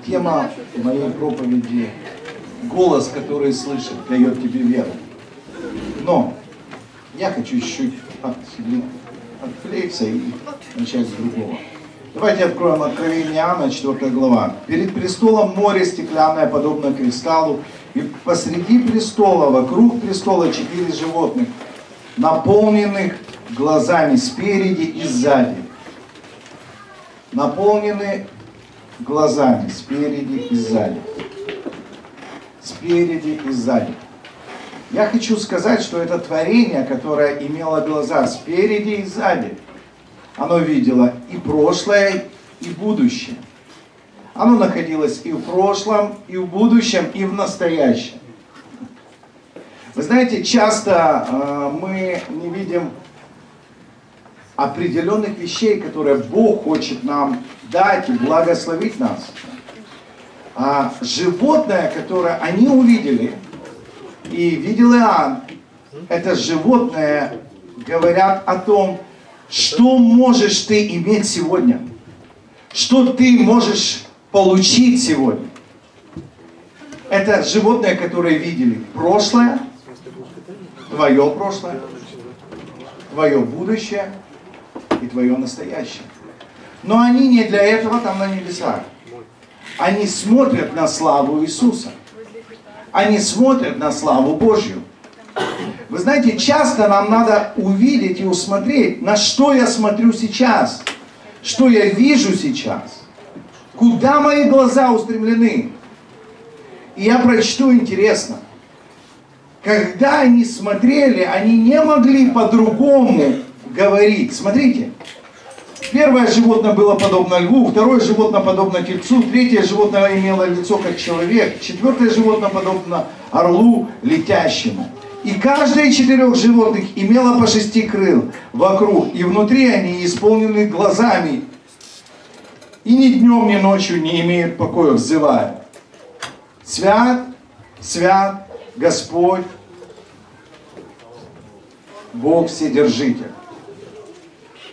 Тема моей проповеди «Голос, который слышит, дает тебе веру». Но я хочу чуть-чуть от, отвлечься и начать с другого. Давайте откроем Откровение Иоанна, 4 глава. «Перед престолом море стеклянное, подобно кристаллу, и посреди престола, вокруг престола четыре животных, наполненных глазами спереди и сзади. Наполнены глазами спереди и сзади. Спереди и сзади. Я хочу сказать, что это творение, которое имело глаза спереди и сзади, оно видело и прошлое, и будущее. Оно находилось и в прошлом, и в будущем, и в настоящем. Вы знаете, часто э, мы не видим определенных вещей, которые Бог хочет нам дать и благословить нас. А животное, которое они увидели, и видел Иоанн, это животное говорят о том, что можешь ты иметь сегодня, что ты можешь получить сегодня. Это животное, которое видели прошлое, твое прошлое, твое будущее и твое настоящее. Но они не для этого там на небесах. Они смотрят на славу Иисуса. Они смотрят на славу Божью. Вы знаете, часто нам надо увидеть и усмотреть, на что я смотрю сейчас, что я вижу сейчас, куда мои глаза устремлены. И я прочту интересно. Когда они смотрели, они не могли по-другому говорить. Смотрите, Первое животное было подобно льву, второе животное подобно тельцу, третье животное имело лицо как человек, четвертое животное подобно орлу летящему. И каждое из четырех животных имело по шести крыл вокруг, и внутри они исполнены глазами, и ни днем, ни ночью не имеют покоя, взывая. Свят, свят, Господь, Бог Вседержитель.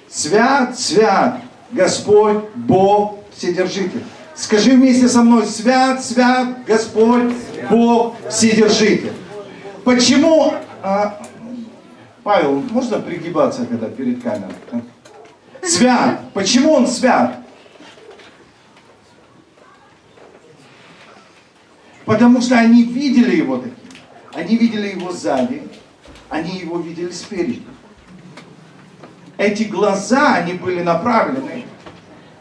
Свят, свят, Господь, Бог, Вседержитель. Скажи вместе со мной, свят, свят, Господь, Бог, Вседержитель. Почему, а, Павел, можно пригибаться, когда перед камерой? Свят. Почему он свят? Потому что они видели его таким. Они видели его сзади, они его видели спереди эти глаза, они были направлены.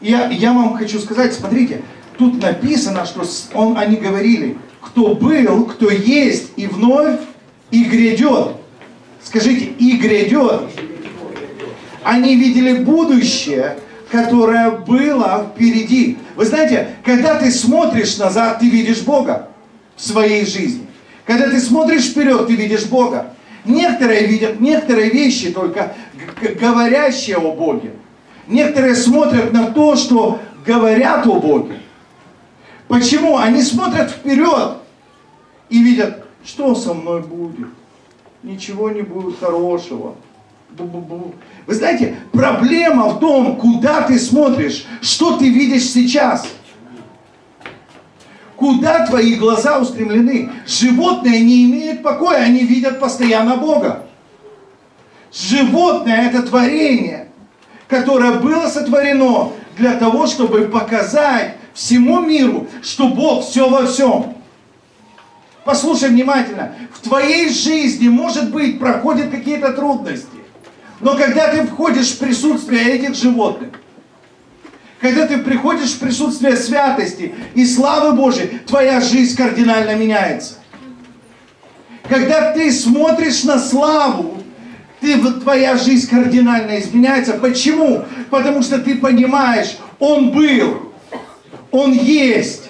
И я, я вам хочу сказать, смотрите, тут написано, что он, они говорили, кто был, кто есть и вновь, и грядет. Скажите, и грядет. Они видели будущее, которое было впереди. Вы знаете, когда ты смотришь назад, ты видишь Бога в своей жизни. Когда ты смотришь вперед, ты видишь Бога. Некоторые видят некоторые вещи только говорящие о Боге. Некоторые смотрят на то, что говорят о Боге. Почему? Они смотрят вперед и видят, что со мной будет. Ничего не будет хорошего. Бу-бу-бу. Вы знаете, проблема в том, куда ты смотришь, что ты видишь сейчас – Куда твои глаза устремлены? Животные не имеют покоя, они видят постоянно Бога. Животное это творение, которое было сотворено для того, чтобы показать всему миру, что Бог все во всем. Послушай внимательно. В твоей жизни, может быть, проходят какие-то трудности. Но когда ты входишь в присутствие этих животных, когда ты приходишь в присутствие святости и славы Божьей, твоя жизнь кардинально меняется. Когда ты смотришь на славу, ты, твоя жизнь кардинально изменяется. Почему? Потому что ты понимаешь, Он был, Он есть,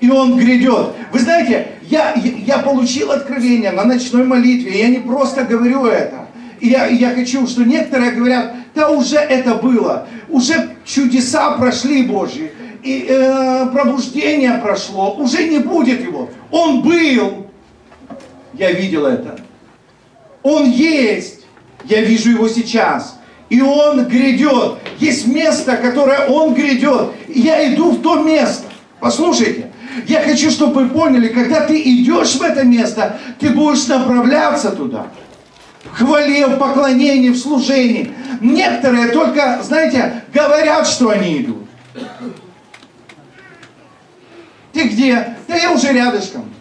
и Он грядет. Вы знаете, я, я получил откровение на ночной молитве, я не просто говорю это. И я, я хочу, что некоторые говорят, да уже это было, уже чудеса прошли Божьи, и э, пробуждение прошло, уже не будет его. Он был, я видел это. Он есть, я вижу его сейчас. И он грядет. Есть место, которое он грядет. И я иду в то место. Послушайте, я хочу, чтобы вы поняли, когда ты идешь в это место, ты будешь направляться туда. Хвале, в поклонении, в служении. Некоторые только, знаете, говорят, что они идут. Ты где? Да я уже рядышком.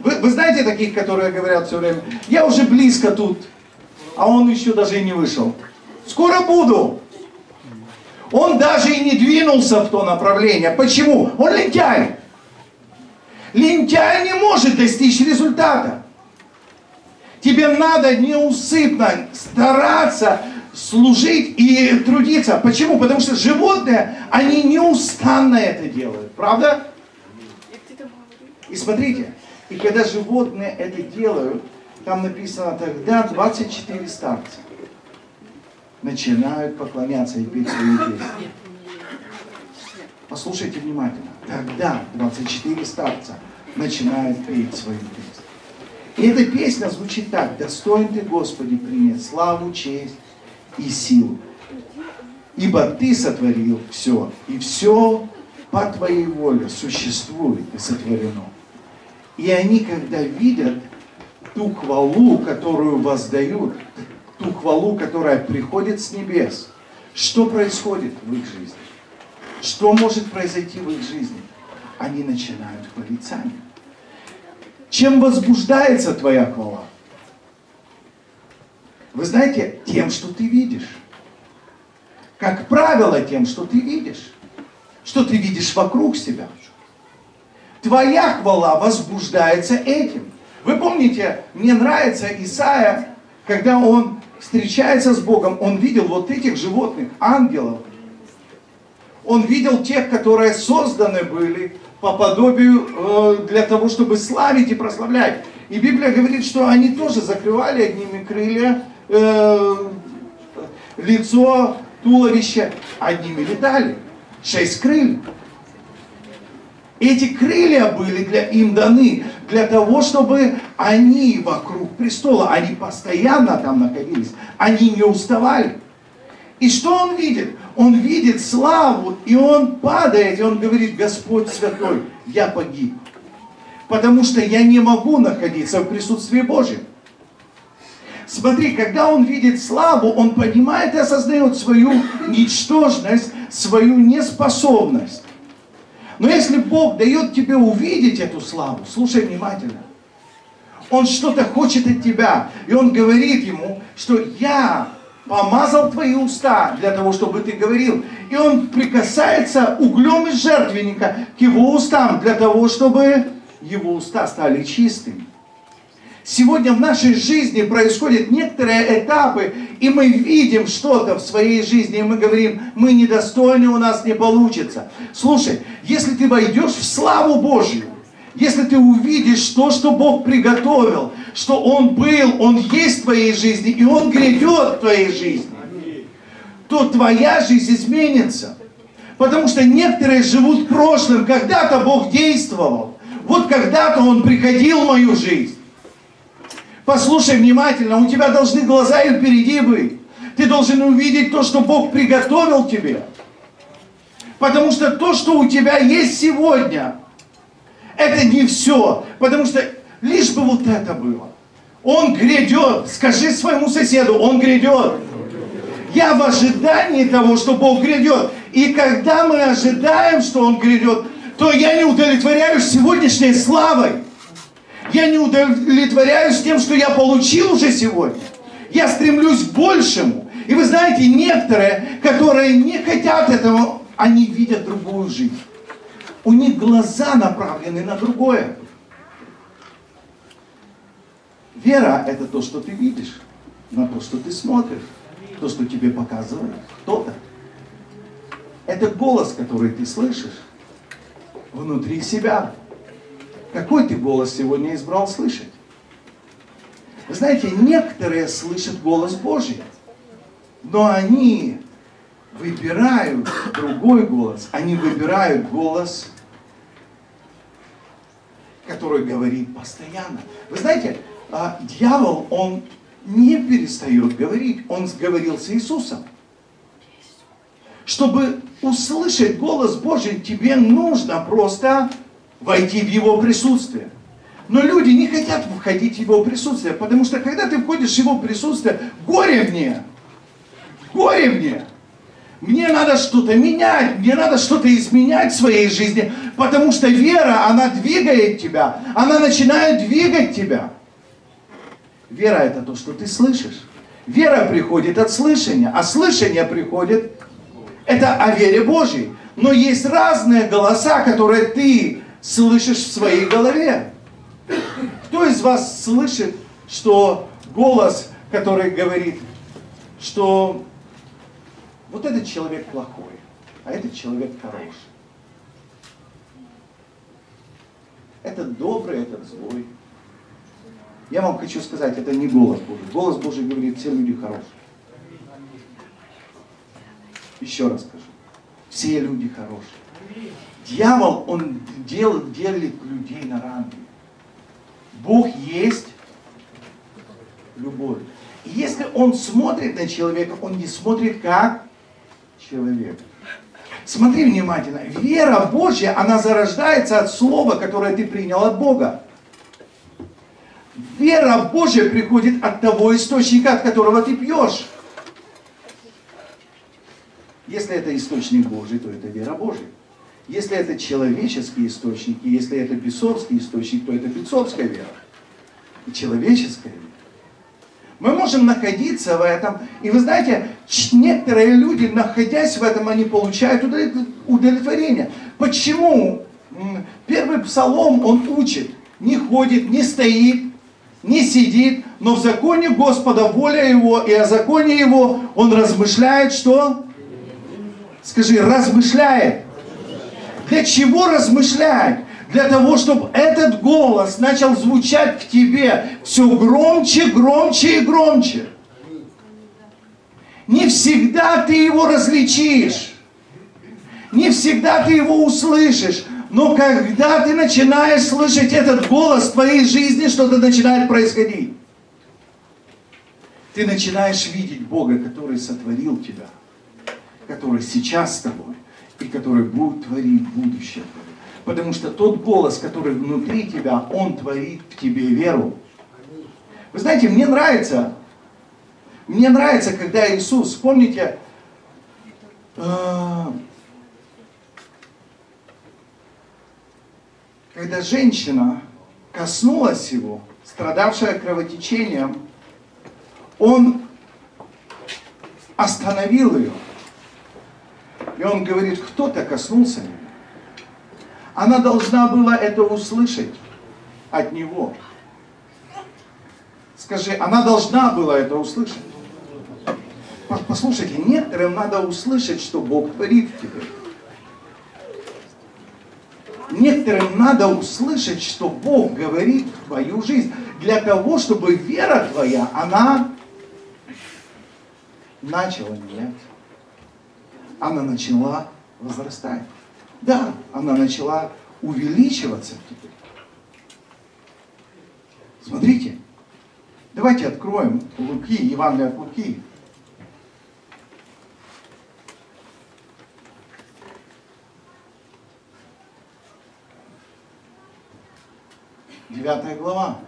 Вы, вы знаете таких, которые говорят все время, я уже близко тут, а он еще даже и не вышел. Скоро буду. Он даже и не двинулся в то направление. Почему? Он лентяй. Лентяй не может достичь результата. Тебе надо неусыпно стараться служить и трудиться. Почему? Потому что животные, они неустанно это делают. Правда? И смотрите, и когда животные это делают, там написано тогда 24 старца начинают поклоняться и петь свои песни. Послушайте внимательно. Тогда 24 старца начинают петь свои песни. И эта песня звучит так. «Достоин ты, Господи, принять славу, честь и силу. Ибо ты сотворил все, и все по твоей воле существует и сотворено. И они, когда видят ту хвалу, которую воздают, ту хвалу, которая приходит с небес, что происходит в их жизни? Что может произойти в их жизни? Они начинают хвалить сами. Чем возбуждается твоя хвала? Вы знаете, тем, что ты видишь. Как правило, тем, что ты видишь. Что ты видишь вокруг себя. Твоя хвала возбуждается этим. Вы помните, мне нравится Исаия, когда он встречается с Богом, он видел вот этих животных, ангелов. Он видел тех, которые созданы были по подобию э, для того, чтобы славить и прославлять. И Библия говорит, что они тоже закрывали одними крылья, э, лицо, туловище, одними летали. Шесть крыльев. Эти крылья были для, им даны для того, чтобы они вокруг престола, они постоянно там находились, они не уставали. И что он видит? Он видит славу, и он падает, и он говорит, Господь святой, я погиб. Потому что я не могу находиться в присутствии Божьем. Смотри, когда он видит славу, он понимает и осознает свою ничтожность, свою неспособность. Но если Бог дает тебе увидеть эту славу, слушай внимательно. Он что-то хочет от тебя. И он говорит ему, что я помазал твои уста для того, чтобы ты говорил. И он прикасается углем из жертвенника к его устам для того, чтобы его уста стали чистыми. Сегодня в нашей жизни происходят некоторые этапы, и мы видим что-то в своей жизни, и мы говорим, мы недостойны, у нас не получится. Слушай, если ты войдешь в славу Божью, если ты увидишь то, что Бог приготовил, что Он был, Он есть в твоей жизни, и Он грядет в твоей жизни, то твоя жизнь изменится. Потому что некоторые живут прошлым, когда-то Бог действовал. Вот когда-то Он приходил в мою жизнь. Послушай внимательно, у тебя должны глаза и впереди быть. Ты должен увидеть то, что Бог приготовил тебе. Потому что то, что у тебя есть сегодня, это не все. Потому что лишь бы вот это было. Он грядет. Скажи своему соседу, он грядет. Я в ожидании того, что Бог грядет. И когда мы ожидаем, что Он грядет, то я не удовлетворяюсь сегодняшней славой. Я не удовлетворяюсь тем, что я получил уже сегодня. Я стремлюсь к большему. И вы знаете, некоторые, которые не хотят этого, они видят другую жизнь. У них глаза направлены на другое. Вера – это то, что ты видишь, на то, что ты смотришь, то, что тебе показывает кто-то. Это голос, который ты слышишь внутри себя. Какой ты голос сегодня избрал слышать? Вы знаете, некоторые слышат голос Божий, но они выбирают другой голос. Они выбирают голос, который говорит постоянно. Вы знаете, а, дьявол, он не перестает говорить. Он говорил с Иисусом. Чтобы услышать голос Божий, тебе нужно просто войти в Его присутствие. Но люди не хотят входить в Его присутствие, потому что когда ты входишь в Его присутствие, горе мне, горе мне. Мне надо что-то менять, мне надо что-то изменять в своей жизни, потому что вера, она двигает тебя, она начинает двигать тебя. Вера это то, что ты слышишь. Вера приходит от слышания, а слышание приходит, это о вере Божьей. Но есть разные голоса, которые ты слышишь в своей голове. Кто из вас слышит, что голос, который говорит, что вот этот человек плохой, а этот человек хороший. Этот добрый, этот злой. Я вам хочу сказать, это не голос Божий. Голос Божий говорит, все люди хорошие. Еще раз скажу. Все люди хорошие. Дьявол, он дел, делит людей на ранги. Бог есть любовь. И если он смотрит на человека, он не смотрит как человек. Смотри внимательно. Вера Божья, она зарождается от слова, которое ты принял от Бога. Вера Божья приходит от того источника, от которого ты пьешь. Если это источник Божий, то это вера Божья. Если это человеческие источники, если это бесовский источник, то это бесовская вера. И человеческая вера. Мы можем находиться в этом. И вы знаете, некоторые люди, находясь в этом, они получают удовлетворение. Почему? Первый псалом, он учит. Не ходит, не стоит, не сидит, но в законе Господа воля его, и о законе его он размышляет, что? Скажи, размышляет. Для чего размышляет? Для того, чтобы этот голос начал звучать в тебе все громче, громче и громче. Не всегда ты его различишь. Не всегда ты его услышишь. Но когда ты начинаешь слышать этот голос в твоей жизни, что-то начинает происходить. Ты начинаешь видеть Бога, который сотворил тебя, который сейчас с тобой и который будет творить будущее Потому что тот голос, который внутри тебя, он творит в тебе веру. Вы знаете, мне нравится, мне нравится, когда Иисус, помните, э, когда женщина коснулась его, страдавшая кровотечением, он остановил ее. И он говорит, кто-то коснулся меня. Она должна была это услышать от него. Скажи, она должна была это услышать. Послушайте, некоторым надо услышать, что Бог творит в тебе. Некоторым надо услышать, что Бог говорит в твою жизнь, для того, чтобы вера твоя, она начала меняться. Она начала возрастать. Да, она начала увеличиваться. Смотрите, давайте откроем Луки, Евангелие от Луки. Девятая глава.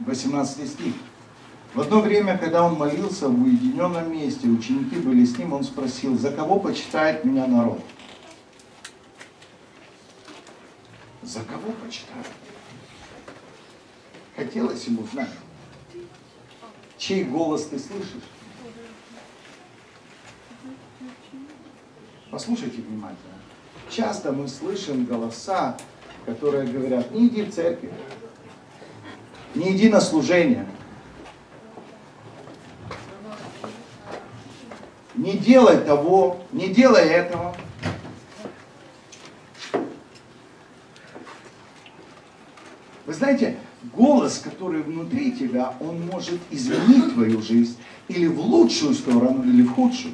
Восемнадцатый стих. В одно время, когда он молился в уединенном месте, ученики были с ним, он спросил, за кого почитает меня народ? За кого почитают? Хотелось ему знать, чей голос ты слышишь? Послушайте внимательно. Часто мы слышим голоса, которые говорят, не иди в церковь, не иди на служение, не делай того, не делай этого. Вы знаете, голос, который внутри тебя, он может изменить твою жизнь или в лучшую сторону, или в худшую.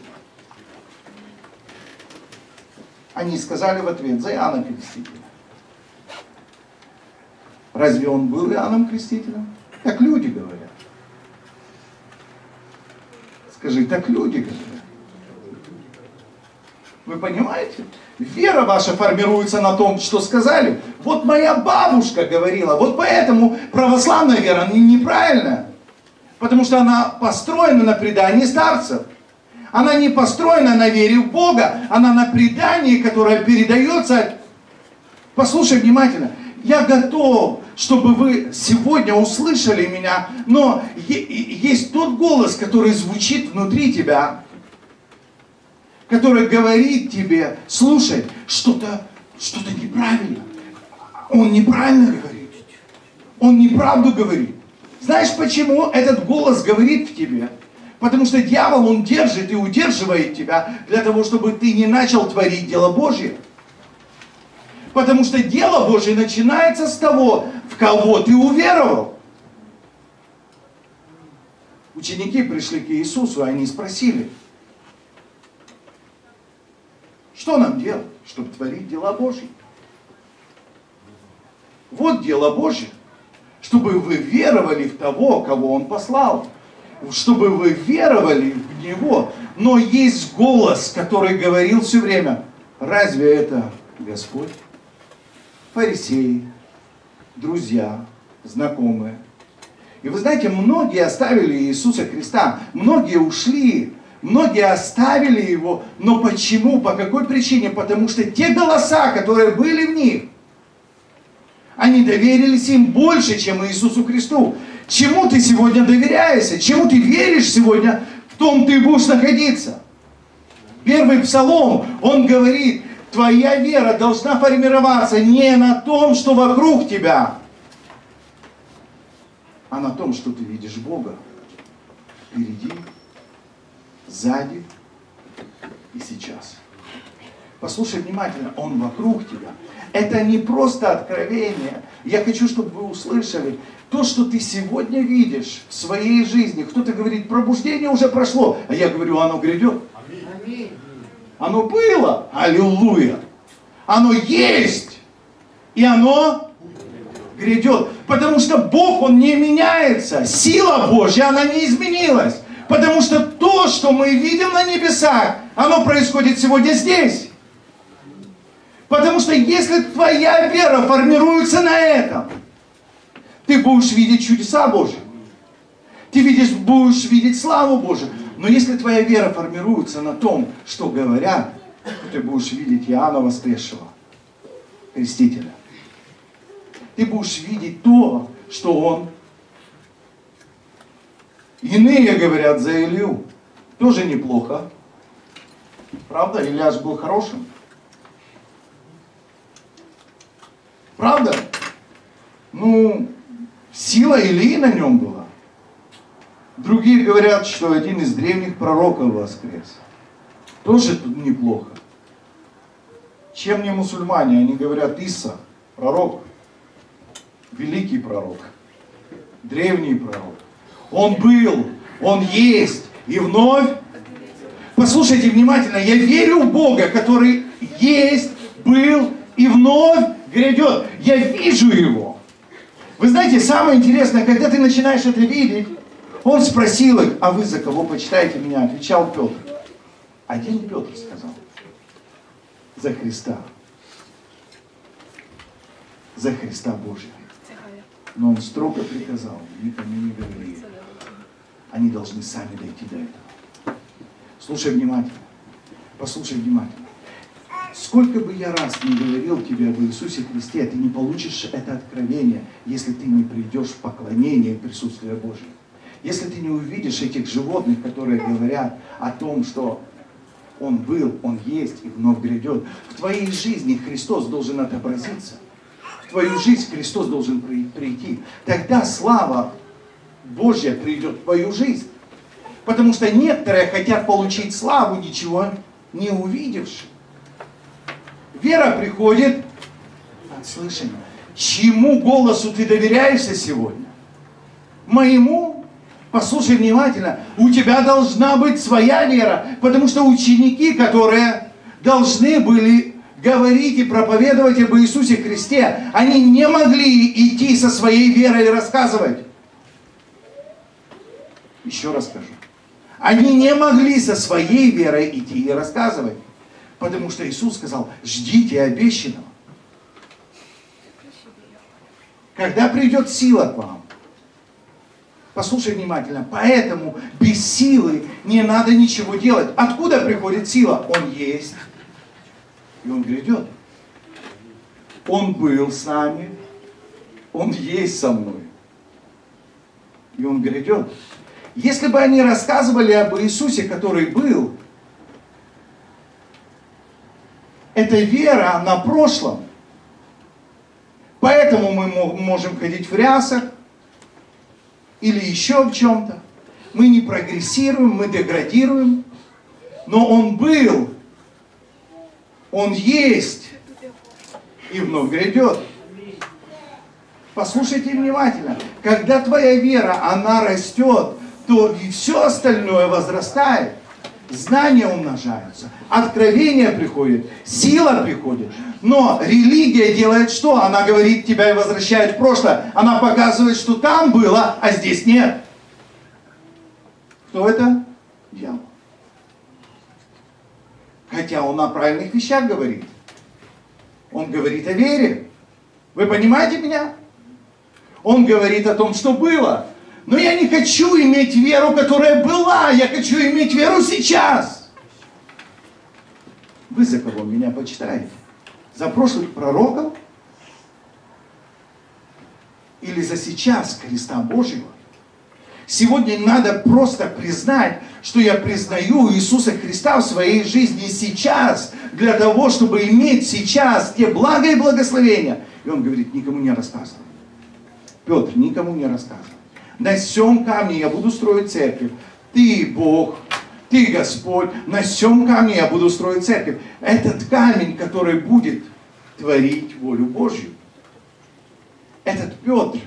Они сказали в ответ за Иоанна Крестителя. Разве он был Иоанном Крестителем? Как люди говорят. Скажи, так люди говорят. Вы понимаете? Вера ваша формируется на том, что сказали. Вот моя бабушка говорила, вот поэтому православная вера неправильная. Потому что она построена на предании старцев. Она не построена на вере в Бога, она на предании, которое передается. Послушай внимательно. Я готов, чтобы вы сегодня услышали меня, но есть тот голос, который звучит внутри тебя, который говорит тебе, слушай, что-то что неправильно. Он неправильно говорит. Он неправду говорит. Знаешь, почему этот голос говорит в тебе? Потому что дьявол, он держит и удерживает тебя для того, чтобы ты не начал творить дело Божье. Потому что дело Божье начинается с того, в кого ты уверовал. Ученики пришли к Иисусу, и они спросили, что нам делать, чтобы творить дела Божьи? Вот дело Божье, чтобы вы веровали в того, кого Он послал, чтобы вы веровали в Него. Но есть голос, который говорил все время, разве это Господь? фарисеи, друзья, знакомые. И вы знаете, многие оставили Иисуса Христа, многие ушли, многие оставили Его. Но почему? По какой причине? Потому что те голоса, которые были в них, они доверились им больше, чем Иисусу Христу. Чему ты сегодня доверяешься? Чему ты веришь сегодня? В том ты будешь находиться. Первый псалом, он говорит, Твоя вера должна формироваться не на том, что вокруг тебя, а на том, что ты видишь Бога впереди, сзади и сейчас. Послушай внимательно, Он вокруг тебя. Это не просто откровение. Я хочу, чтобы вы услышали то, что ты сегодня видишь в своей жизни. Кто-то говорит, пробуждение уже прошло, а я говорю, оно грядет. Аминь. Оно было, аллилуйя. Оно есть, и оно грядет. Потому что Бог, Он не меняется. Сила Божья, она не изменилась. Потому что то, что мы видим на небесах, оно происходит сегодня здесь. Потому что если твоя вера формируется на этом, ты будешь видеть чудеса Божьи. Ты видишь, будешь видеть славу Божию. Но если твоя вера формируется на том, что говорят, то ты будешь видеть Иоанна Воскресшего, Крестителя. Ты будешь видеть то, что он... Иные говорят за Илью. Тоже неплохо. Правда? Ильяш был хорошим. Правда? Ну, сила Илии на нем была. Другие говорят, что один из древних пророков воскрес. Тоже тут неплохо. Чем не мусульмане? Они говорят, Иса, пророк, великий пророк, древний пророк. Он был, он есть, и вновь. Послушайте внимательно, я верю в Бога, который есть, был и вновь грядет. Я вижу его. Вы знаете, самое интересное, когда ты начинаешь это видеть, он спросил их, а вы за кого почитаете меня? Отвечал Петр. Один Петр сказал. За Христа. За Христа Божия. Но он строго приказал, никому не говори. Они должны сами дойти до этого. Слушай внимательно. Послушай внимательно. Сколько бы я раз не говорил тебе об Иисусе Христе, ты не получишь это откровение, если ты не придешь в поклонение в присутствие Божие. Если ты не увидишь этих животных, которые говорят о том, что Он был, Он есть и вновь грядет, в твоей жизни Христос должен отобразиться. В твою жизнь Христос должен прийти. Тогда слава Божья придет в твою жизнь. Потому что некоторые хотят получить славу, ничего не увидевши. Вера приходит от слышания. Чему голосу ты доверяешься сегодня? Моему Послушай внимательно, у тебя должна быть своя вера, потому что ученики, которые должны были говорить и проповедовать об Иисусе Христе, они не могли идти со своей верой и рассказывать. Еще раз скажу. Они не могли со своей верой идти и рассказывать. Потому что Иисус сказал, ждите обещанного. Когда придет сила к вам, Послушай внимательно. Поэтому без силы не надо ничего делать. Откуда приходит сила? Он есть. И он грядет. Он был с нами. Он есть со мной. И он грядет. Если бы они рассказывали об Иисусе, который был, это вера на прошлом. Поэтому мы можем ходить в рясах, или еще в чем-то. Мы не прогрессируем, мы деградируем. Но Он был, Он есть и вновь грядет. Послушайте внимательно. Когда твоя вера, она растет, то и все остальное возрастает. Знания умножаются, откровение приходит, сила приходит. Но религия делает что? Она говорит тебя и возвращает в прошлое. Она показывает, что там было, а здесь нет. Кто это? Дьявол. Хотя он о правильных вещах говорит. Он говорит о вере. Вы понимаете меня? Он говорит о том, что было. Но я не хочу иметь веру, которая была. Я хочу иметь веру сейчас. Вы за кого меня почитаете? За прошлых пророков? Или за сейчас Христа Божьего? Сегодня надо просто признать, что я признаю Иисуса Христа в своей жизни сейчас, для того, чтобы иметь сейчас те блага и благословения. И он говорит, никому не рассказывай. Петр, никому не рассказывай на сем камне я буду строить церковь. Ты Бог, ты Господь, на сем камне я буду строить церковь. Этот камень, который будет творить волю Божью. Этот Петр,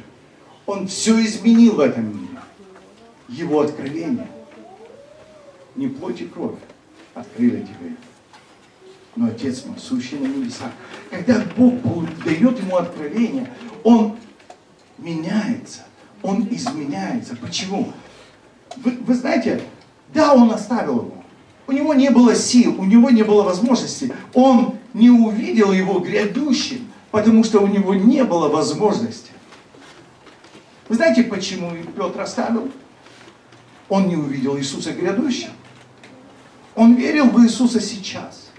он все изменил в этом мире. Его откровение. Не плоть и кровь открыли тебе. Но Отец мой, сущий на небесах. Когда Бог дает ему откровение, он меняется он изменяется. Почему? Вы, вы знаете, да, он оставил его. У него не было сил, у него не было возможности. Он не увидел его грядущим, потому что у него не было возможности. Вы знаете, почему Петр оставил? Он не увидел Иисуса грядущим. Он верил в Иисуса сейчас.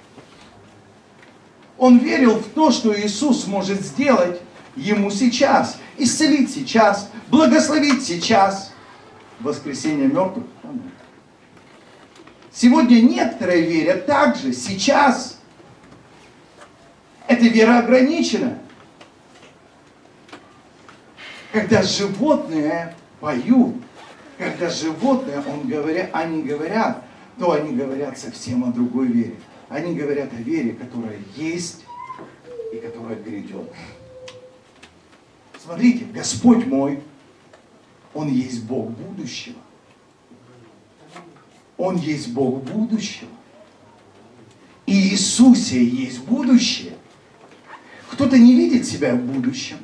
Он верил в то, что Иисус может сделать ему сейчас, исцелить сейчас, благословить сейчас. Воскресение мертвых. Сегодня некоторые верят также, сейчас. Эта вера ограничена. Когда животные поют, когда животные, он говоря, они говорят, то они говорят совсем о другой вере. Они говорят о вере, которая есть и которая грядет. Смотрите, Господь мой, Он есть Бог будущего. Он есть Бог будущего. И Иисусе есть будущее. Кто-то не видит себя в будущем.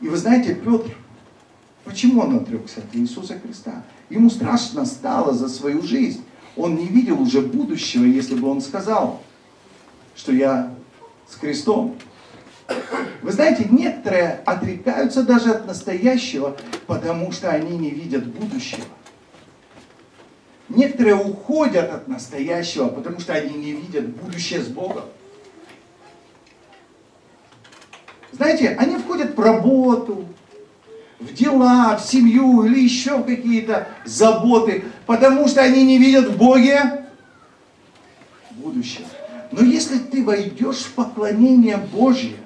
И вы знаете, Петр, почему он отрекся от Иисуса Христа? Ему страшно стало за свою жизнь. Он не видел уже будущего, если бы он сказал, что я с Христом. Вы знаете, некоторые отрекаются даже от настоящего, потому что они не видят будущего. Некоторые уходят от настоящего, потому что они не видят будущее с Богом. Знаете, они входят в работу, в дела, в семью или еще в какие-то заботы, потому что они не видят в Боге будущего. Но если ты войдешь в поклонение Божье,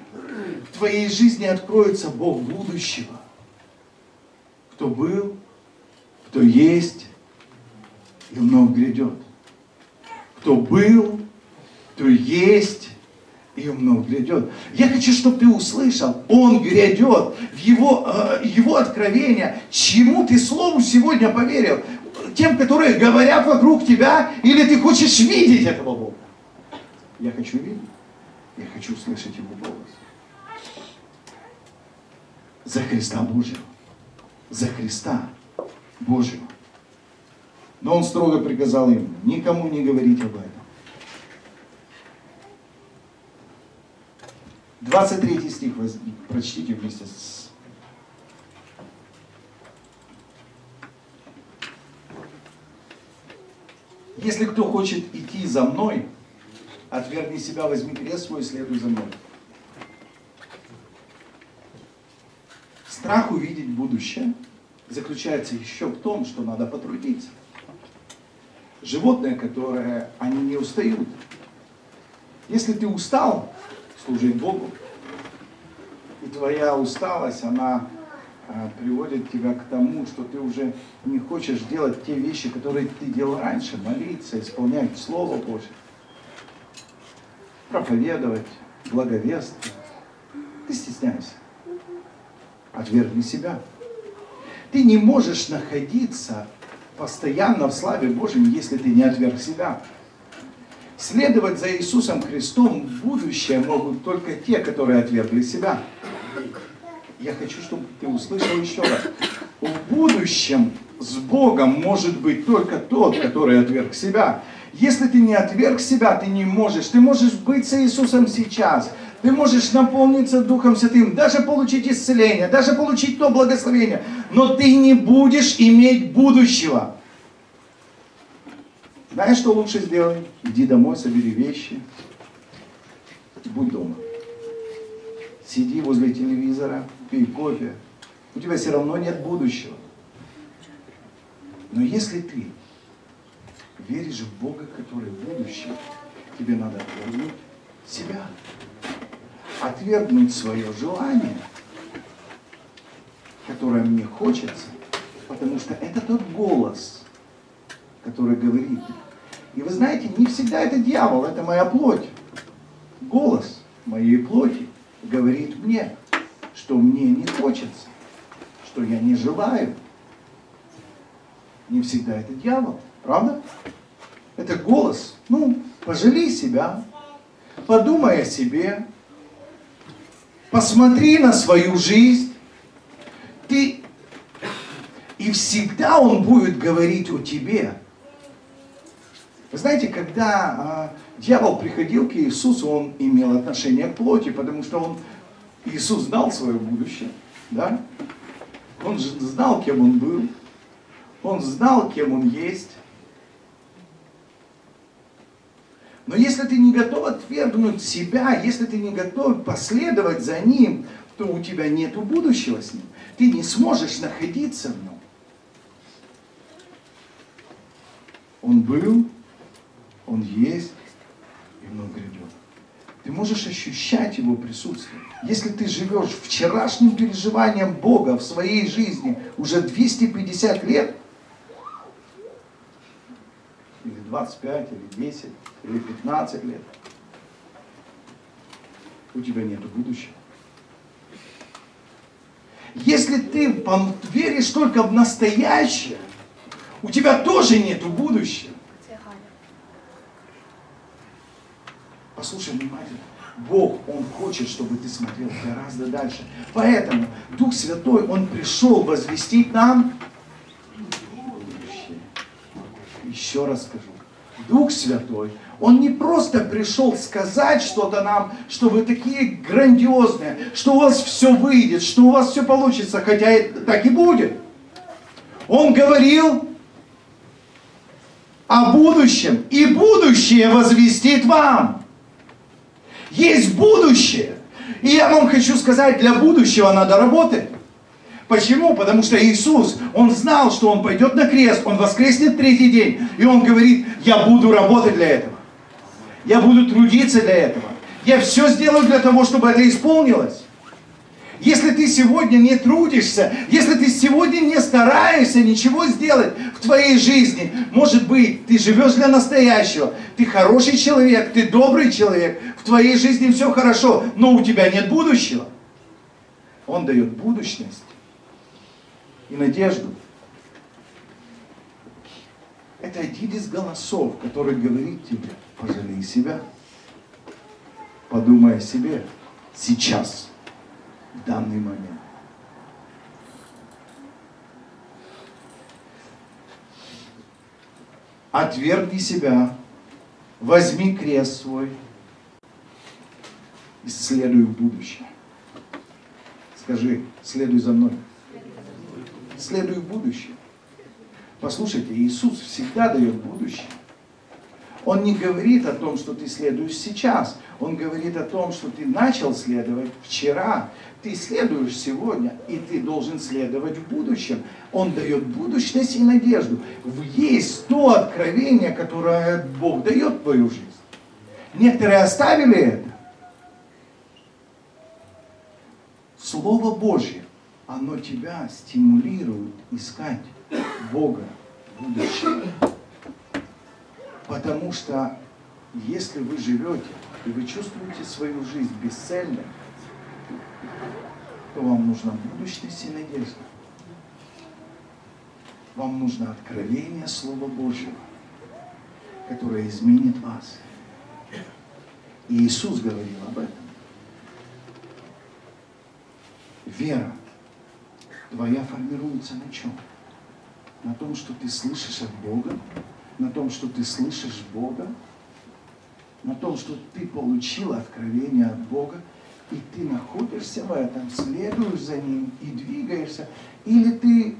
твоей жизни откроется Бог будущего. Кто был, кто есть и вновь грядет. Кто был, кто есть и вновь грядет. Я хочу, чтобы ты услышал, Он грядет, в Его, э, его откровение, чему ты Слову сегодня поверил. Тем, которые говорят вокруг тебя, или ты хочешь видеть этого Бога? Я хочу видеть, я хочу слышать Его голос за Христа Божьего. За Христа Божьего. Но он строго приказал им, никому не говорить об этом. 23 стих прочтите вместе с Если кто хочет идти за мной, отвергни себя, возьми крест свой и следуй за мной. Страх увидеть будущее заключается еще в том, что надо потрудиться. Животные, которые, они не устают. Если ты устал служить Богу, и твоя усталость, она а, приводит тебя к тому, что ты уже не хочешь делать те вещи, которые ты делал раньше, молиться, исполнять Слово Божье, проповедовать, благовествовать. Ты стесняешься. Отвергни себя. Ты не можешь находиться постоянно в славе Божьей, если ты не отверг себя. Следовать за Иисусом Христом в будущее могут только те, которые отвергли себя. Я хочу, чтобы ты услышал еще раз. В будущем с Богом может быть только тот, который отверг себя. Если ты не отверг себя, ты не можешь. Ты можешь быть с Иисусом сейчас. Ты можешь наполниться Духом Святым, даже получить исцеление, даже получить то благословение. Но ты не будешь иметь будущего. Знаешь, что лучше сделай? Иди домой, собери вещи, будь дома. Сиди возле телевизора, пей кофе. У тебя все равно нет будущего. Но если ты веришь в Бога, который будущее, тебе надо отвергнуть себя. Отвергнуть свое желание, которое мне хочется, потому что это тот голос, который говорит. И вы знаете, не всегда это дьявол, это моя плоть. Голос моей плоти говорит мне, что мне не хочется, что я не желаю. Не всегда это дьявол, правда? Это голос. Ну, пожалей себя, подумай о себе, посмотри на свою жизнь. Ты и всегда он будет говорить о тебе. Вы знаете, когда э, дьявол приходил к Иисусу, он имел отношение к плоти, потому что он, Иисус знал свое будущее. Да? Он же знал, кем он был. Он знал, кем он есть. Но если ты не готов отвергнуть себя, если ты не готов последовать за ним, то у тебя нет будущего с ним. Ты не сможешь находиться в нем. Он был, он есть, и он грядет. Ты можешь ощущать Его присутствие. Если ты живешь вчерашним переживанием Бога в своей жизни уже 250 лет, или 25, или 10, или 15 лет, у тебя нет будущего. Если ты веришь только в настоящее, у тебя тоже нет будущего. Послушай внимательно. Бог, Он хочет, чтобы ты смотрел гораздо дальше. Поэтому Дух Святой, Он пришел возвестить нам будущее. Еще раз скажу. Дух Святой, Он не просто пришел сказать что-то нам, что вы такие грандиозные, что у вас все выйдет, что у вас все получится, хотя так и будет. Он говорил о будущем, и будущее возвестит вам. Есть будущее. И я вам хочу сказать, для будущего надо работать. Почему? Потому что Иисус, Он знал, что Он пойдет на крест, Он воскреснет третий день. И Он говорит, я буду работать для этого. Я буду трудиться для этого. Я все сделаю для того, чтобы это исполнилось. Если ты сегодня не трудишься, если ты сегодня не стараешься ничего сделать в твоей жизни, может быть, ты живешь для настоящего, ты хороший человек, ты добрый человек, в твоей жизни все хорошо, но у тебя нет будущего. Он дает будущность и надежду. Это один из голосов, который говорит тебе, пожалей себя, подумай о себе сейчас в данный момент. отвергни себя, возьми крест свой, и следуй в будущее. Скажи, следуй за мной. Следуй в будущее. Послушайте, Иисус всегда дает будущее. Он не говорит о том, что ты следуешь сейчас. Он говорит о том, что ты начал следовать вчера. Ты следуешь сегодня, и ты должен следовать в будущем. Он дает будущность и надежду. Есть то откровение, которое Бог дает в твою жизнь. Некоторые оставили это. Слово Божье, оно тебя стимулирует искать Бога в будущем. Потому что если вы живете и вы чувствуете свою жизнь бесцельной, то вам нужна будущность и надежда. Вам нужно откровение Слова Божьего, которое изменит вас. И Иисус говорил об этом. Вера твоя формируется на чем? На том, что ты слышишь от Бога, на том, что ты слышишь Бога, на том, что ты получил откровение от Бога, и ты находишься в этом, следуешь за Ним и двигаешься, или ты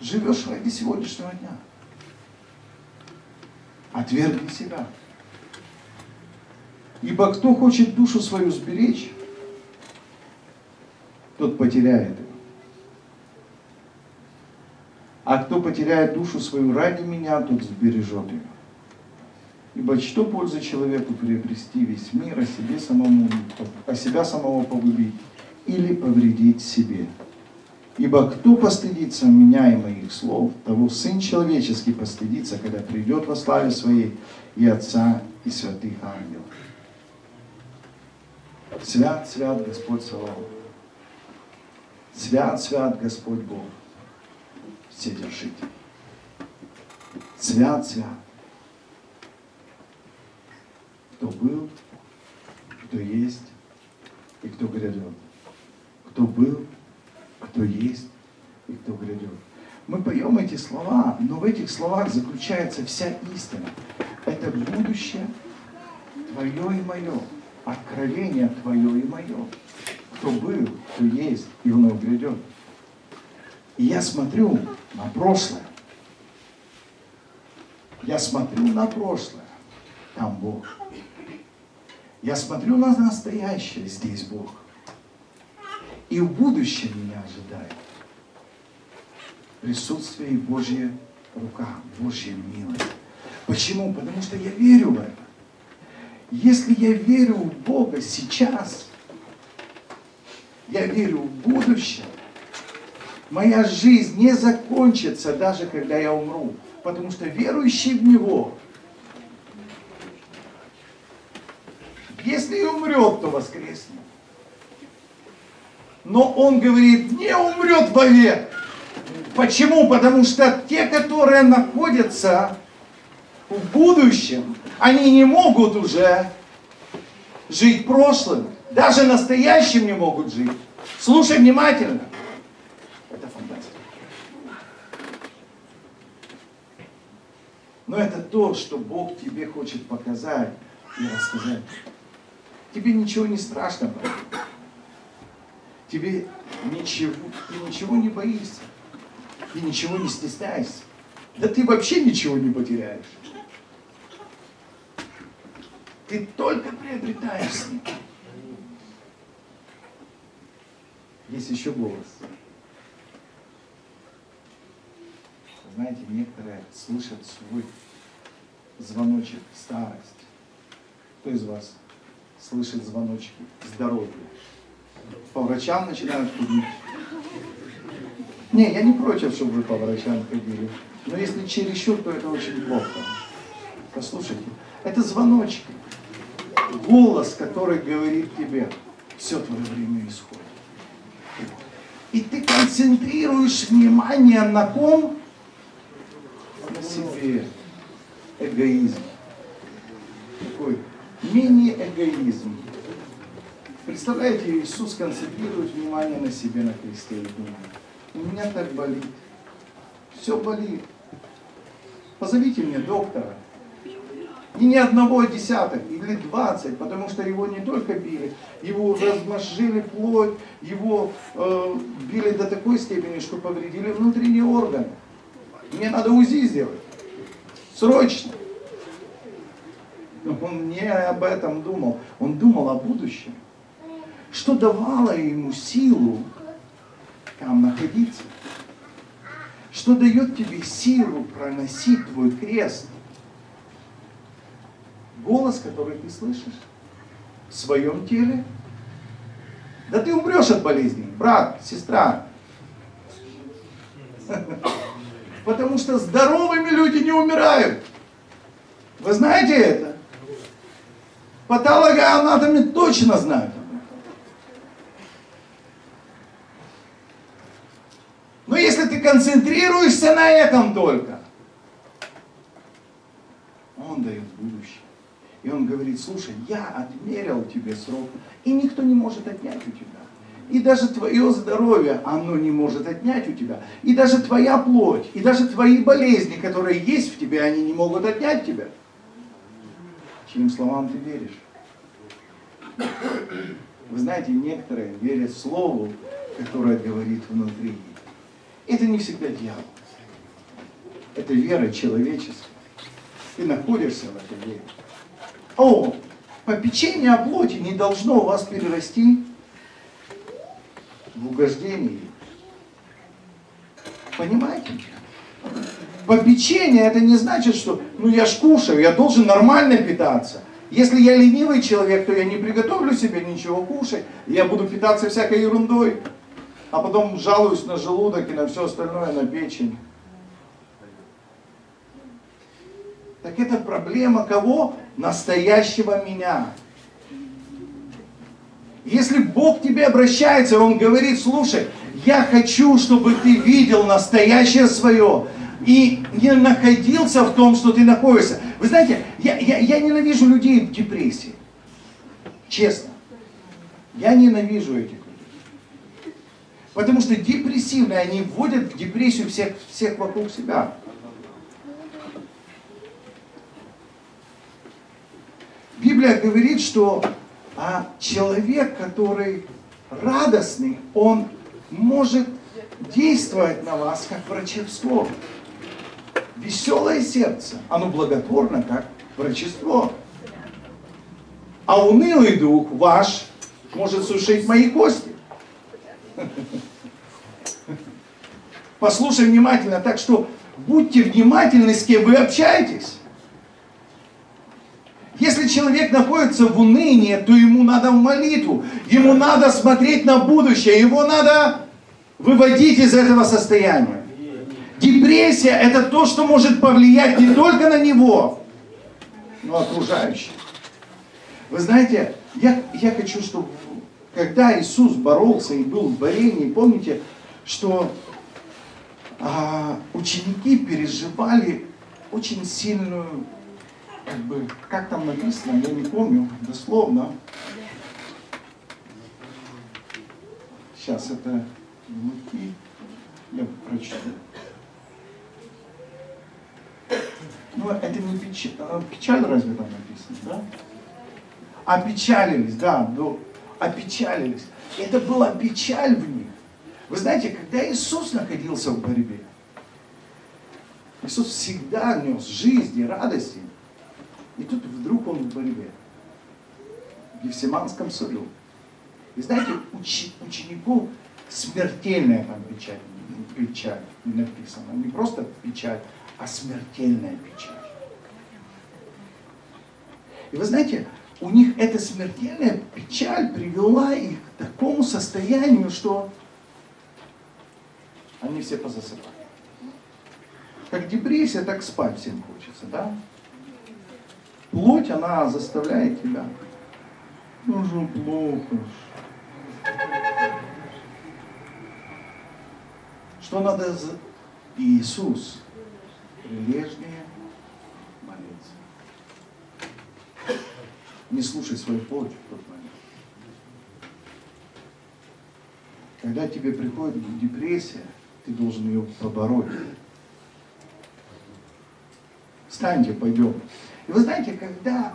живешь ради сегодняшнего дня. Отвергни себя. Ибо кто хочет душу свою сберечь, тот потеряет ее. А кто потеряет душу свою ради меня, тот сбережет ее. Ибо что пользы человеку приобрести весь мир, а себе самому, а себя самого погубить или повредить себе? Ибо кто постыдится меня и моих слов, того Сын Человеческий постыдится, когда придет во славе Своей и Отца, и святых ангелов. Свят, свят Господь Саваоф. Свят, свят Господь Бог, Вседержитель. Свят, свят. Кто был, кто есть и кто грядет. Кто был, кто есть и кто грядет. Мы поем эти слова, но в этих словах заключается вся истина. Это будущее твое и мое, откровение твое и мое кто был, кто есть, и вновь грядет. И я смотрю на прошлое. Я смотрю на прошлое. Там Бог. Я смотрю на настоящее. Здесь Бог. И в будущем меня ожидает присутствие и Божья рука, Божья милость. Почему? Потому что я верю в это. Если я верю в Бога сейчас, я верю в будущее. Моя жизнь не закончится, даже когда я умру. Потому что верующий в Него, если и умрет, то воскреснет. Но он говорит, не умрет вовек. Почему? Потому что те, которые находятся в будущем, они не могут уже жить прошлым. Даже настоящим не могут жить. Слушай внимательно. Это фантастика. Но это то, что Бог тебе хочет показать и рассказать. Тебе ничего не страшно, брат. Тебе ничего, ты ничего не боишься. Ты ничего не стесняешься. Да ты вообще ничего не потеряешь. Ты только приобретаешь. Есть еще голос. Знаете, некоторые слышат свой звоночек старость. Кто из вас слышит звоночки здоровья? По врачам начинают ходить. Не, я не против, чтобы вы по врачам ходили. Но если чересчур, то это очень плохо. Послушайте, это звоночки. Голос, который говорит тебе, все твое время исходит. И ты концентрируешь внимание на ком? На себе. Эгоизм. Такой мини-эгоизм. Представляете, Иисус концентрирует внимание на себе на кресте и думает, у меня так болит. Все болит. Позовите мне доктора. И ни одного десяток, или двадцать, потому что его не только били, его размозжили плоть, его э, били до такой степени, что повредили внутренние органы. Мне надо УЗИ сделать. Срочно. Но он не об этом думал. Он думал о будущем. Что давало ему силу там находиться? Что дает тебе силу проносить твой крест? голос, который ты слышишь в своем теле. Да ты умрешь от болезни, брат, сестра. Потому что здоровыми люди не умирают. Вы знаете это? Патологоанатоми точно знают. Но если ты концентрируешься на этом только, он дает будущее. И он говорит, слушай, я отмерил тебе срок, и никто не может отнять у тебя. И даже твое здоровье, оно не может отнять у тебя. И даже твоя плоть, и даже твои болезни, которые есть в тебе, они не могут отнять тебя. Чьим словам ты веришь? Вы знаете, некоторые верят слову, которое говорит внутри. Это не всегда дьявол. Это вера человеческая. Ты находишься в этой вере. О, попечение о плоти не должно у вас перерасти в угождение. Понимаете? Попечение это не значит, что ну я ж кушаю, я должен нормально питаться. Если я ленивый человек, то я не приготовлю себе ничего кушать. Я буду питаться всякой ерундой. А потом жалуюсь на желудок и на все остальное, на печень. Так это проблема кого? Настоящего меня. Если Бог к тебе обращается, Он говорит, слушай, я хочу, чтобы ты видел настоящее свое и не находился в том, что ты находишься. Вы знаете, я, я, я ненавижу людей в депрессии. Честно. Я ненавижу этих людей. Потому что депрессивные, они вводят в депрессию всех, всех вокруг себя. Библия говорит, что а, человек, который радостный, он может действовать на вас как врачество. Веселое сердце, оно благотворно, как врачество. А унылый дух ваш может сушить мои кости. Послушай внимательно, так что будьте внимательны, с кем вы общаетесь. Если человек находится в унынии, то ему надо в молитву, ему надо смотреть на будущее, его надо выводить из этого состояния. Депрессия – это то, что может повлиять не только на него, но окружающих. Вы знаете, я, я хочу, чтобы когда Иисус боролся и был в борении, помните, что а, ученики переживали очень сильную как бы, как там написано, я не помню дословно. Сейчас это Луки, я прочту. Ну, это не печаль, а печаль разве там написано, да? Опечалились, да, до, опечалились. Это была печаль в них. Вы знаете, когда Иисус находился в борьбе, Иисус всегда нес жизнь и радость и тут вдруг он в борьбе. В Гефсиманском саду. И знаете, уч, учеников смертельная там печаль, печаль написано. Не просто печаль, а смертельная печаль. И вы знаете, у них эта смертельная печаль привела их к такому состоянию, что они все позасыпали. Как депрессия, так спать всем хочется, да? Плоть, она заставляет тебя. Ну же плохо. Что надо за Иисус? Прилежнее молиться. Не слушай свою плоть в тот момент. Когда тебе приходит депрессия, ты должен ее побороть. Встаньте, пойдем. И вы знаете, когда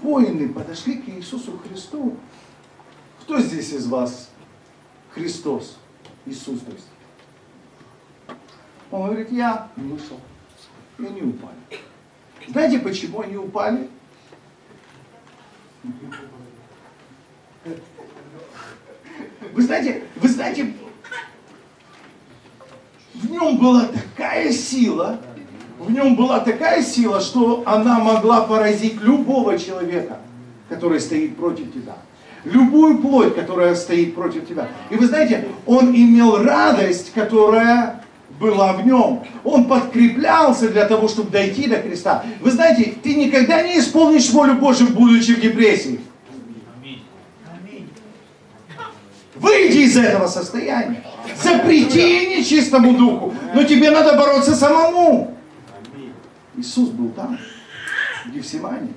воины подошли к Иисусу Христу, кто здесь из вас Христос? Иисус, то есть. Он говорит, я вышел. И они упали. Знаете, почему они упали? Вы знаете, вы знаете, в нем была такая сила, в нем была такая сила, что она могла поразить любого человека, который стоит против тебя. Любую плоть, которая стоит против тебя. И вы знаете, он имел радость, которая была в нем. Он подкреплялся для того, чтобы дойти до креста. Вы знаете, ты никогда не исполнишь волю Божию, будучи в депрессии. Выйди из этого состояния. Запрети нечистому духу. Но тебе надо бороться самому. Иисус был там, в Гефсимане.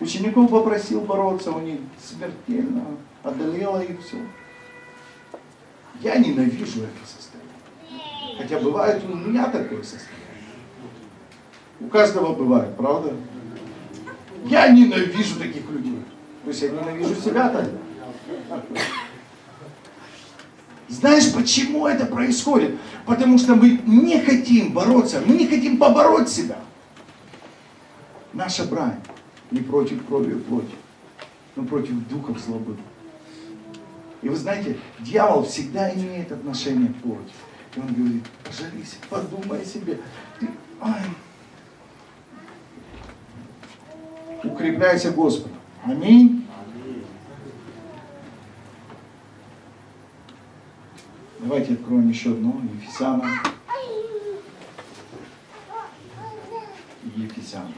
Учеников попросил бороться, у них смертельно одолело их все. Я ненавижу это состояние. Хотя бывает у меня такое состояние. У каждого бывает, правда? Я ненавижу таких людей. То есть я ненавижу себя тогда. Знаешь, почему это происходит? Потому что мы не хотим бороться, мы не хотим побороть себя. Наша брань не против крови и плоти, но против духов злобы. И вы знаете, дьявол всегда имеет отношение к плоти. И он говорит, пожалейся, подумай о себе. Ты, ай. Укрепляйся Господом. Аминь. Давайте откроем еще одно, Ефесяна. Ефесяна.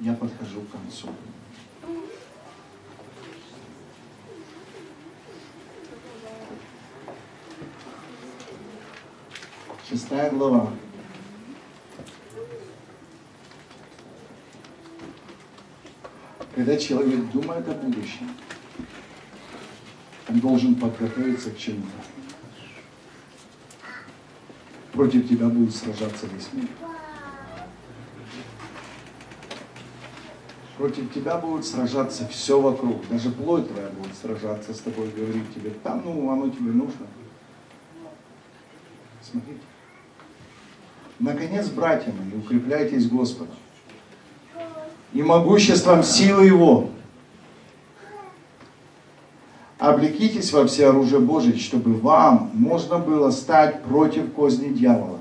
Я подхожу к концу. Шестая глава. Когда человек думает о будущем, он должен подготовиться к чему-то. Против тебя будет сражаться весь мир. Против тебя будет сражаться все вокруг. Даже плоть твоя будет сражаться с тобой, говорить тебе, там, ну, оно тебе нужно. Смотрите. Наконец, братья мои, укрепляйтесь Господом и могуществом силы Его. Облекитесь во все оружие Божие, чтобы вам можно было стать против козни дьявола.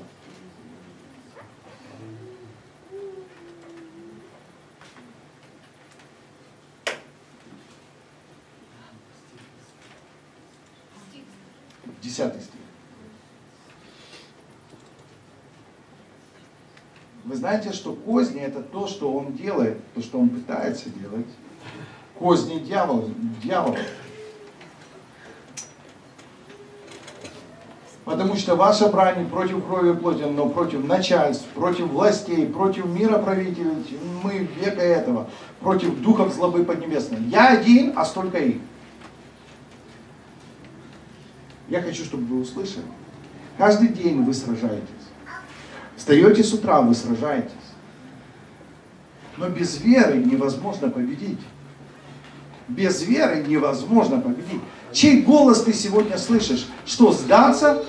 Десятый стих. Вы знаете, что козни это то, что он делает, то, что он пытается делать. Козни дьявола, дьявола. Потому что ваша брань против крови плоти, но против начальств, против властей, против мира правителей, мы века этого, против духов злобы поднебесной. Я один, а столько их. Я хочу, чтобы вы услышали. Каждый день вы сражаетесь. Встаете с утра, вы сражаетесь. Но без веры невозможно победить. Без веры невозможно победить. Чей голос ты сегодня слышишь? Что, сдаться?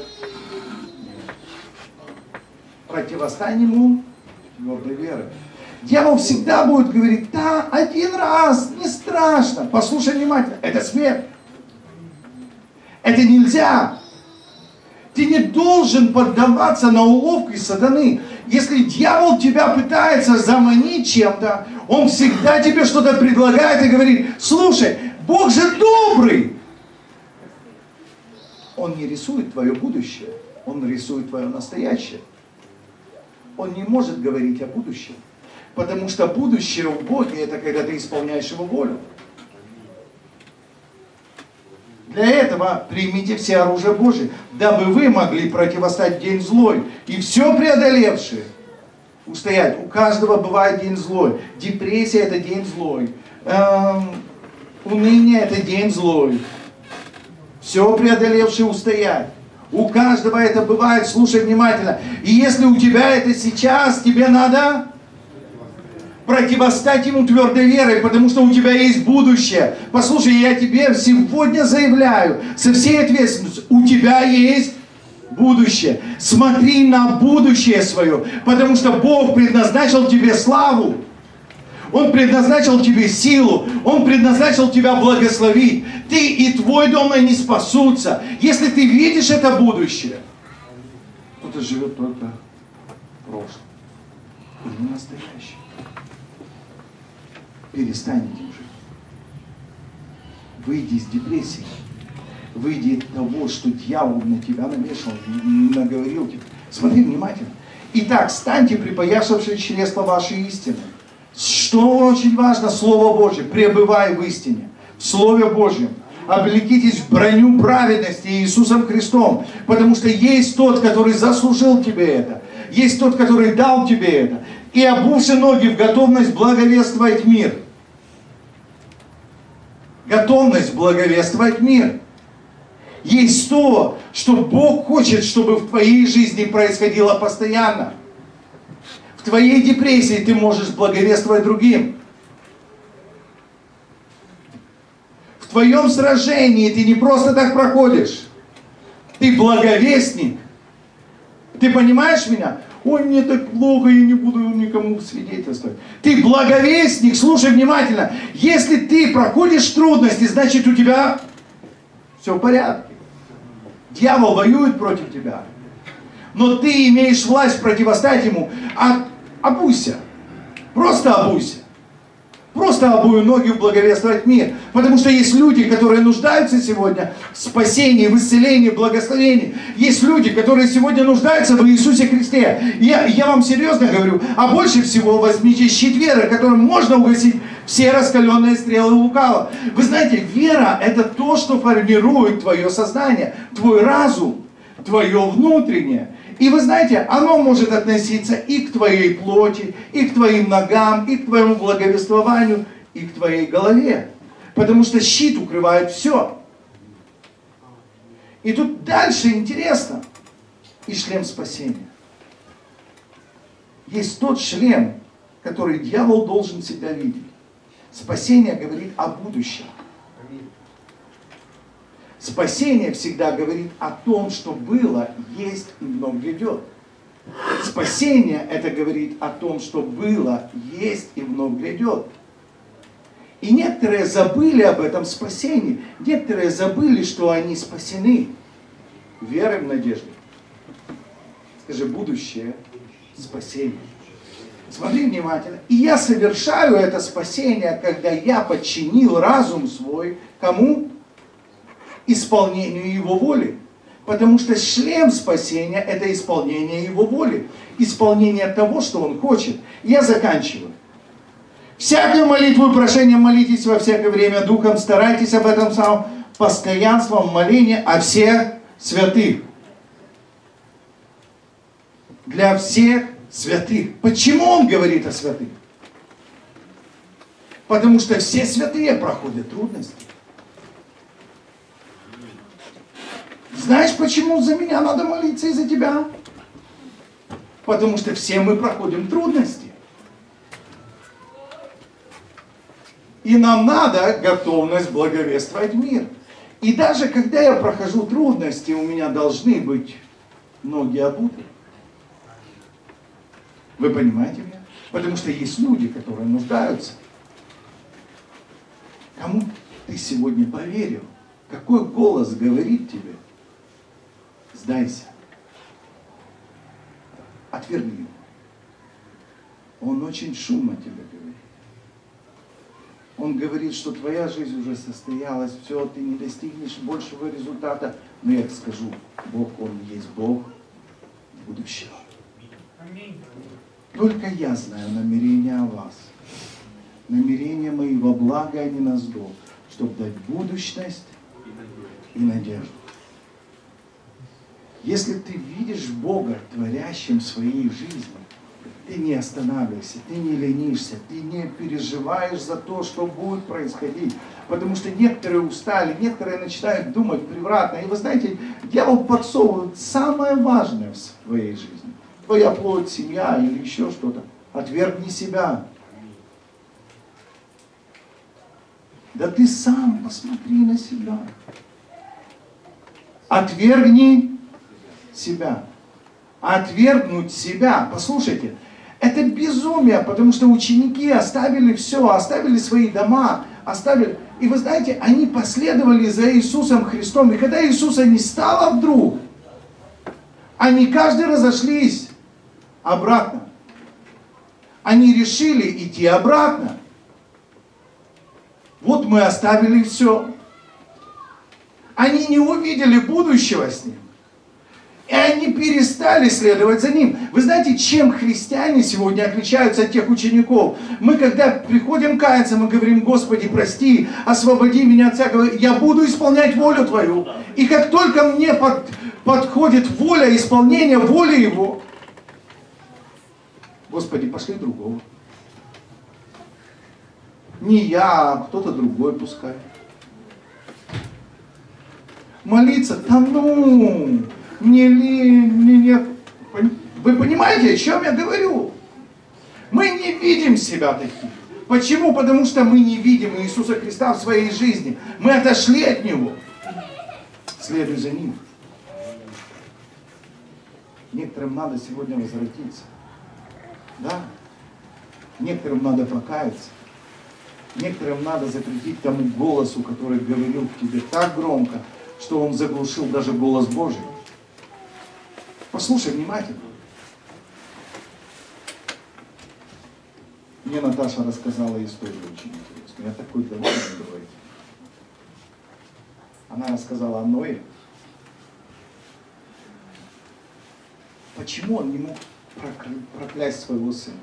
Противостань ему твердой веры. Дьявол всегда будет говорить, да, один раз, не страшно. Послушай внимательно, это смерть. Это нельзя. Ты не должен поддаваться на уловки сатаны. Если дьявол тебя пытается заманить чем-то, он всегда тебе что-то предлагает и говорит, слушай, Бог же добрый. Он не рисует твое будущее, он рисует твое настоящее. Он не может говорить о будущем, потому что будущее в Боге это когда ты исполняешь его волю. Для этого примите все оружие Божие, дабы вы могли противостать день злой и все преодолевшие устоять. У каждого бывает день злой. Депрессия это день злой. Эм, уныние это день злой. Все преодолевшие устоять. У каждого это бывает, слушай внимательно. И если у тебя это сейчас, тебе надо противостать ему твердой верой, потому что у тебя есть будущее. Послушай, я тебе сегодня заявляю со всей ответственностью, у тебя есть будущее. Смотри на будущее свое, потому что Бог предназначил тебе славу. Он предназначил тебе силу, Он предназначил тебя благословить. Ты и твой дом, они спасутся. Если ты видишь это будущее, кто-то живет только в прошлом, не настоящем. Перестань этим жить. Выйди из депрессии. Выйди из того, что дьявол на тебя намешал, наговорил тебе. Смотри внимательно. Итак, станьте припоясавшие чресла вашей истины. Что очень важно, Слово Божье. Пребывай в истине, в Слове Божьем. Облекитесь в броню праведности Иисусом Христом. Потому что есть тот, который заслужил тебе это. Есть тот, который дал тебе это. И обувши ноги в готовность благовествовать мир. Готовность благовествовать мир. Есть то, что Бог хочет, чтобы в твоей жизни происходило постоянно. В твоей депрессии ты можешь благовествовать другим. В твоем сражении ты не просто так проходишь. Ты благовестник. Ты понимаешь меня? Ой, мне так плохо, я не буду никому свидетельствовать. Ты благовестник, слушай внимательно. Если ты проходишь трудности, значит у тебя все в порядке. Дьявол воюет против тебя. Но ты имеешь власть противостоять ему. А, обуйся. Просто обуйся. Просто обую ноги в благовествовать мир. Потому что есть люди, которые нуждаются сегодня в спасении, в исцелении, в благословении. Есть люди, которые сегодня нуждаются в Иисусе Христе. Я, я вам серьезно говорю, а больше всего возьмите щит веры, которым можно угасить все раскаленные стрелы лукава. Вы знаете, вера – это то, что формирует твое сознание, твой разум, твое внутреннее. И вы знаете, оно может относиться и к твоей плоти, и к твоим ногам, и к твоему благовествованию, и к твоей голове. Потому что щит укрывает все. И тут дальше интересно. И шлем спасения. Есть тот шлем, который дьявол должен всегда видеть. Спасение говорит о будущем. Спасение всегда говорит о том, что было, есть и вновь грядет. Спасение это говорит о том, что было, есть и вновь грядет. И некоторые забыли об этом спасении. Некоторые забыли, что они спасены верой в надежду. Скажи, будущее спасение. Смотри внимательно. И я совершаю это спасение, когда я подчинил разум свой кому? Исполнению Его воли. Потому что шлем спасения – это исполнение Его воли. Исполнение того, что Он хочет. Я заканчиваю. Всякую молитву и прошение молитесь во всякое время Духом, старайтесь об этом самом постоянством моления о всех святых. Для всех святых. Почему он говорит о святых? Потому что все святые проходят трудности. Знаешь, почему за меня надо молиться и за тебя? Потому что все мы проходим трудности. И нам надо готовность благовествовать мир. И даже когда я прохожу трудности, у меня должны быть ноги обуты. Вы понимаете меня? Потому что есть люди, которые нуждаются. Кому ты сегодня поверил? Какой голос говорит тебе? Сдайся. Отвергни его. Он очень шумно тебе говорит. Он говорит, что твоя жизнь уже состоялась, все, ты не достигнешь большего результата. Но я скажу, Бог, Он есть Бог будущего. Только я знаю намерения о вас. Намерения мои во благо, а не на зло, чтобы дать будущность и надежду. Если ты видишь Бога творящим своей жизни, ты не останавливайся, ты не ленишься, ты не переживаешь за то, что будет происходить. Потому что некоторые устали, некоторые начинают думать превратно. И вы знаете, Дьявол подсовывает самое важное в своей жизни. Твоя плоть, семья или еще что-то. Отвергни себя. Да ты сам посмотри на себя. Отвергни себя. Отвергнуть себя. Послушайте, это безумие, потому что ученики оставили все, оставили свои дома, оставили... И вы знаете, они последовали за Иисусом Христом. И когда Иисуса не стало вдруг, они каждый разошлись обратно. Они решили идти обратно. Вот мы оставили все. Они не увидели будущего с ним. И они перестали следовать за ним. Вы знаете, чем христиане сегодня отличаются от тех учеников? Мы, когда приходим каяться, мы говорим, Господи, прости, освободи меня от всякого, я буду исполнять волю Твою. И как только мне под, подходит воля исполнения воли Его, Господи, пошли другого. Не я, а кто-то другой пускай. Молиться, да ну, мне лень, мне нет. Вы понимаете, о чем я говорю? Мы не видим себя такими. Почему? Потому что мы не видим Иисуса Христа в своей жизни. Мы отошли от Него. Следуй за Ним. Некоторым надо сегодня возвратиться. Да? Некоторым надо покаяться. Некоторым надо запретить тому голосу, который говорил в тебе так громко, что он заглушил даже голос Божий. Послушай внимательно. Мне Наташа рассказала историю очень интересную. Я такой довольный говорить. Она рассказала о Ное. Почему он не мог проклясть своего сына?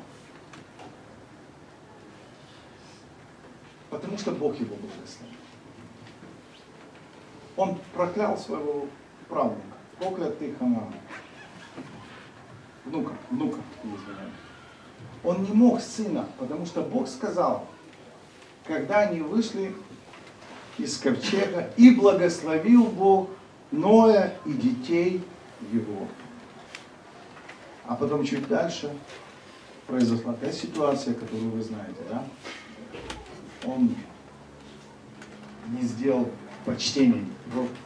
Потому что Бог его благословил. Он проклял своего правнука. Проклятый Ханана внука, внука, извиняюсь. Он не мог сына, потому что Бог сказал, когда они вышли из ковчега, и благословил Бог Ноя и детей его. А потом чуть дальше произошла та ситуация, которую вы знаете, да? Он не сделал почтения,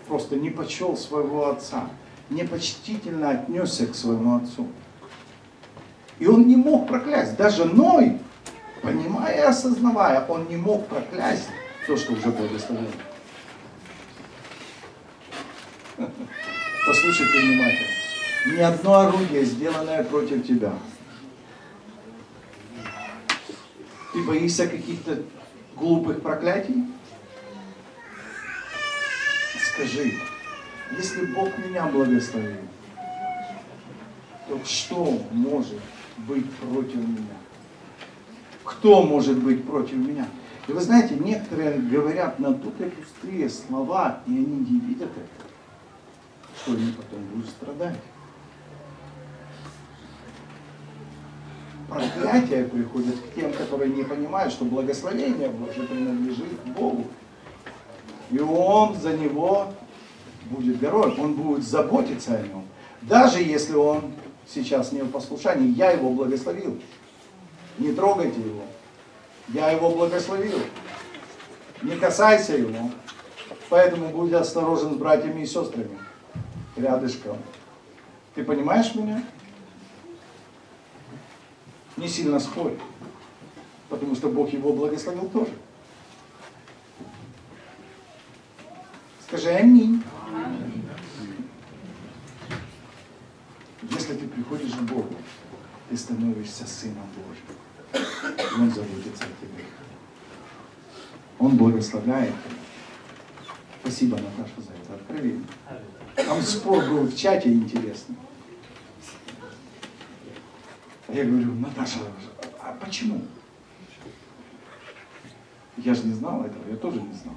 просто не почел своего отца, непочтительно отнесся к своему отцу. И он не мог проклясть. Даже Ной, понимая и осознавая, он не мог проклясть то, что уже благословено. Послушайте внимательно. Ни одно орудие, сделанное против тебя. Ты боишься каких-то глупых проклятий? Скажи, если Бог меня благословил, то что может быть против меня? Кто может быть против меня? И вы знаете, некоторые говорят на тут и пустые слова, и они не видят это, что они потом будут страдать. Проклятие приходит к тем, которые не понимают, что благословение Божье принадлежит Богу. И Он за него будет горой, Он будет заботиться о нем. Даже если он сейчас не в послушании, я его благословил. Не трогайте его. Я его благословил. Не касайся его. Поэтому будь осторожен с братьями и сестрами рядышком. Ты понимаешь меня? Не сильно спорь. Потому что Бог его благословил тоже. Скажи аминь. Если ты приходишь к Богу, ты становишься Сыном Божьим. Он заботится о тебе. Он благословляет тебя. Спасибо, Наташа, за это откровение. Там спор был в чате интересный. А я говорю, Наташа, а почему? Я же не знал этого, я тоже не знал.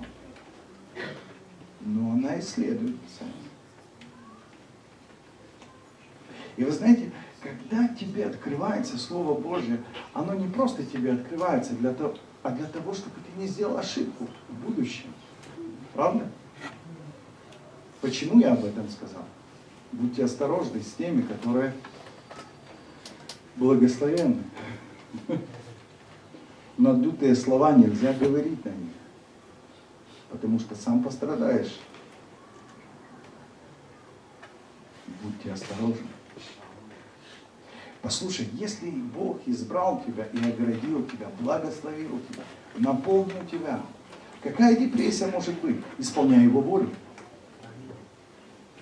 Но она исследует сами. И вы знаете, когда тебе открывается Слово Божье, оно не просто тебе открывается, для того, а для того, чтобы ты не сделал ошибку в будущем. Правда? Почему я об этом сказал? Будьте осторожны с теми, которые благословенны. Надутые слова нельзя говорить на них, потому что сам пострадаешь. Будьте осторожны. Послушай, если Бог избрал тебя и оградил тебя, благословил тебя, наполнил тебя, какая депрессия может быть? Исполняя Его волю.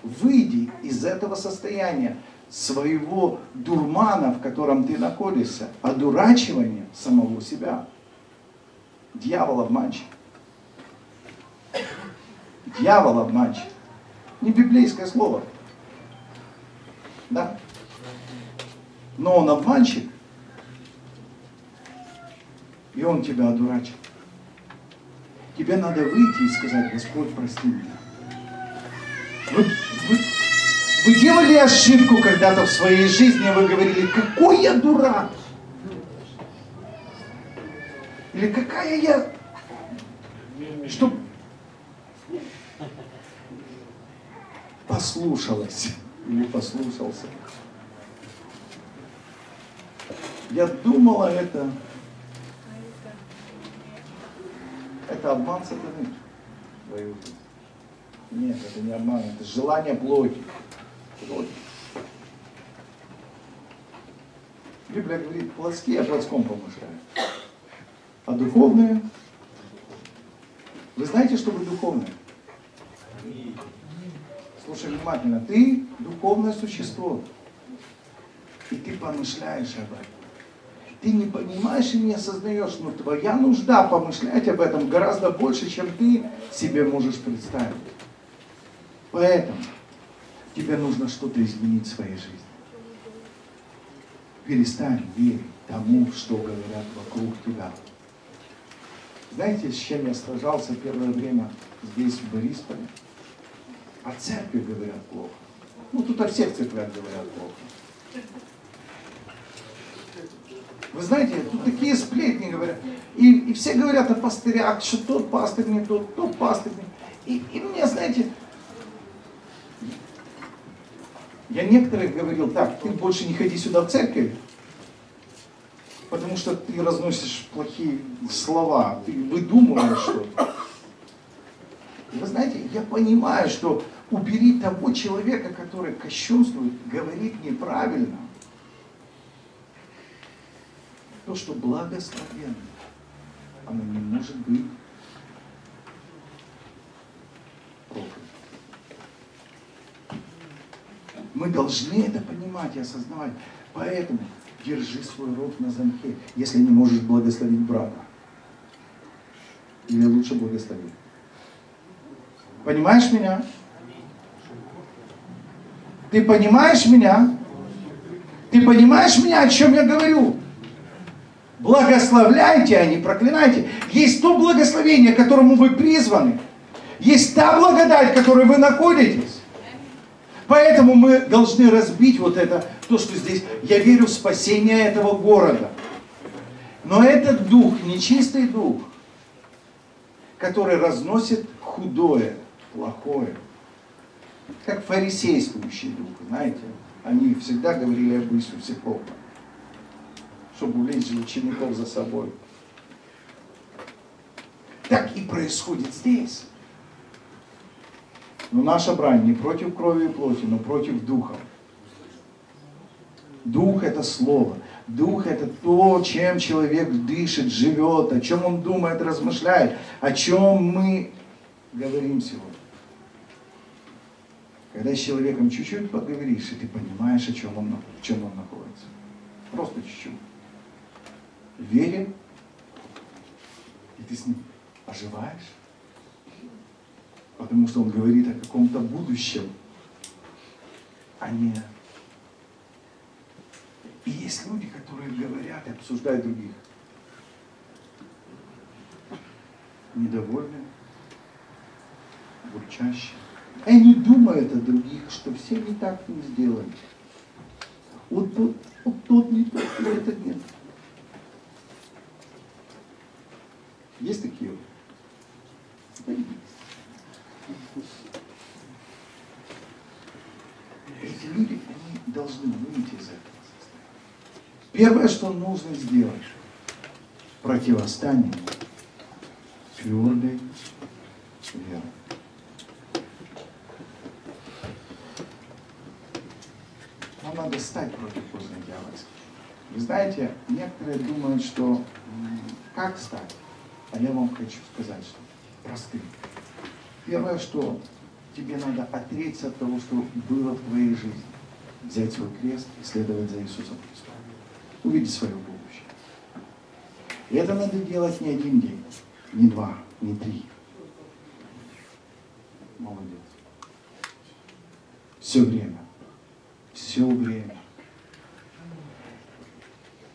Выйди из этого состояния своего дурмана, в котором ты находишься, одурачивания самого себя. Дьявол обманщик. Дьявол обманщик. Не библейское слово. Да? Но он обманщик, и он тебя одурачит. Тебе надо выйти и сказать, Господь, прости меня. Вы, вы, вы делали ошибку когда-то в своей жизни, вы говорили, какой я дурак. Или какая я... Что послушалась или послушался. Я думала, это, это обман сатаны. Твою. Нет, это не обман, это желание плоти. плоти. Библия говорит, плотские о помышляют. А духовные? Вы знаете, что вы духовные? Слушай внимательно. Ты духовное существо. И ты помышляешь об этом. Ты не понимаешь и не осознаешь, но твоя нужда помышлять об этом гораздо больше, чем ты себе можешь представить. Поэтому тебе нужно что-то изменить в своей жизни. Перестань верить тому, что говорят вокруг тебя. Знаете, с чем я сражался первое время здесь, в Борисполе? О церкви говорят плохо. Ну, тут о всех церквях говорят плохо. Вы знаете, тут такие сплетни говорят. И, и все говорят о пастырях, что тот пастырь не тот, тот пастырь не И, и мне, знаете, я некоторых говорил, так, ты больше не ходи сюда в церковь, потому что ты разносишь плохие слова, ты выдумываешь что-то. Вы знаете, я понимаю, что убери того человека, который кощунствует, говорит неправильно, то, что благословенно, оно не может быть проклято. Мы должны это понимать и осознавать. Поэтому держи свой рот на замке, если не можешь благословить брата. Или лучше благословить. Понимаешь меня? Ты понимаешь меня? Ты понимаешь меня, о чем я говорю? Благословляйте, а не проклинайте. Есть то благословение, к которому вы призваны. Есть та благодать, в которой вы находитесь. Поэтому мы должны разбить вот это, то, что здесь. Я верю в спасение этого города. Но этот дух, нечистый дух, который разносит худое, плохое, как фарисействующий дух, знаете. Они всегда говорили об Иисусе плохо чтобы увлечь учеников за собой. Так и происходит здесь. Но наша брань не против крови и плоти, но против духа. Дух это слово. Дух это то, чем человек дышит, живет, о чем он думает, размышляет, о чем мы говорим сегодня. Когда с человеком чуть-чуть поговоришь, и ты понимаешь, о чем он, в чем он находится. Просто чуть-чуть вере, и ты с ним оживаешь. Потому что он говорит о каком-то будущем, а не... И есть люди, которые говорят и обсуждают других. Недовольны, бурчащие. И они думают о других, что все не так не сделали. Вот тот, вот тот не тот, и этот нет. Есть такие? люди, они должны выйти из этого состояния. Первое, что нужно сделать, противостанем твердой верой. Нам надо стать против поздней дьявольской. Вы знаете, некоторые думают, что как стать? А я вам хочу сказать, что простым. Первое, что тебе надо отречься от того, что было в твоей жизни. Взять свой крест и следовать за Иисусом Христом. Увидеть свое будущее. И это надо делать не один день, не два, не три. Молодец. Все время. Все время.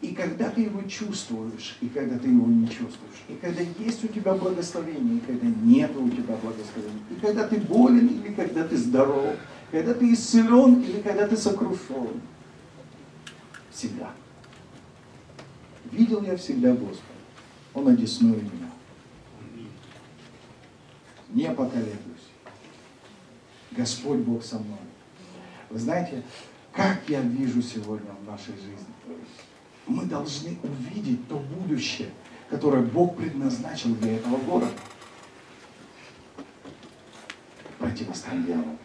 И когда ты его чувствуешь, и когда ты его не чувствуешь, и когда есть у тебя благословение, и когда нет у тебя благословения, и когда ты болен, или когда ты здоров, когда ты исцелен, или когда ты сокрушен. Всегда. Видел я всегда Господа. Он одесную меня. Не поколеблюсь. Господь Бог со мной. Вы знаете, как я вижу сегодня в нашей жизни мы должны увидеть то будущее, которое Бог предназначил для этого города. Противостань дьяволу.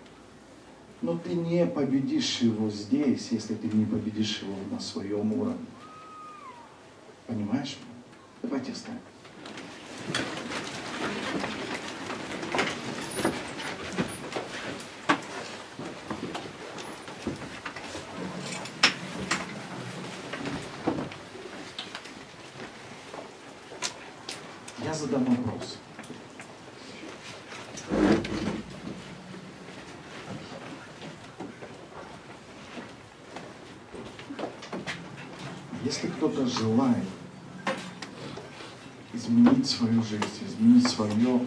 Но ты не победишь его здесь, если ты не победишь его на своем уровне. Понимаешь? Давайте встанем. задам вопрос. Если кто-то желает изменить свою жизнь, изменить свое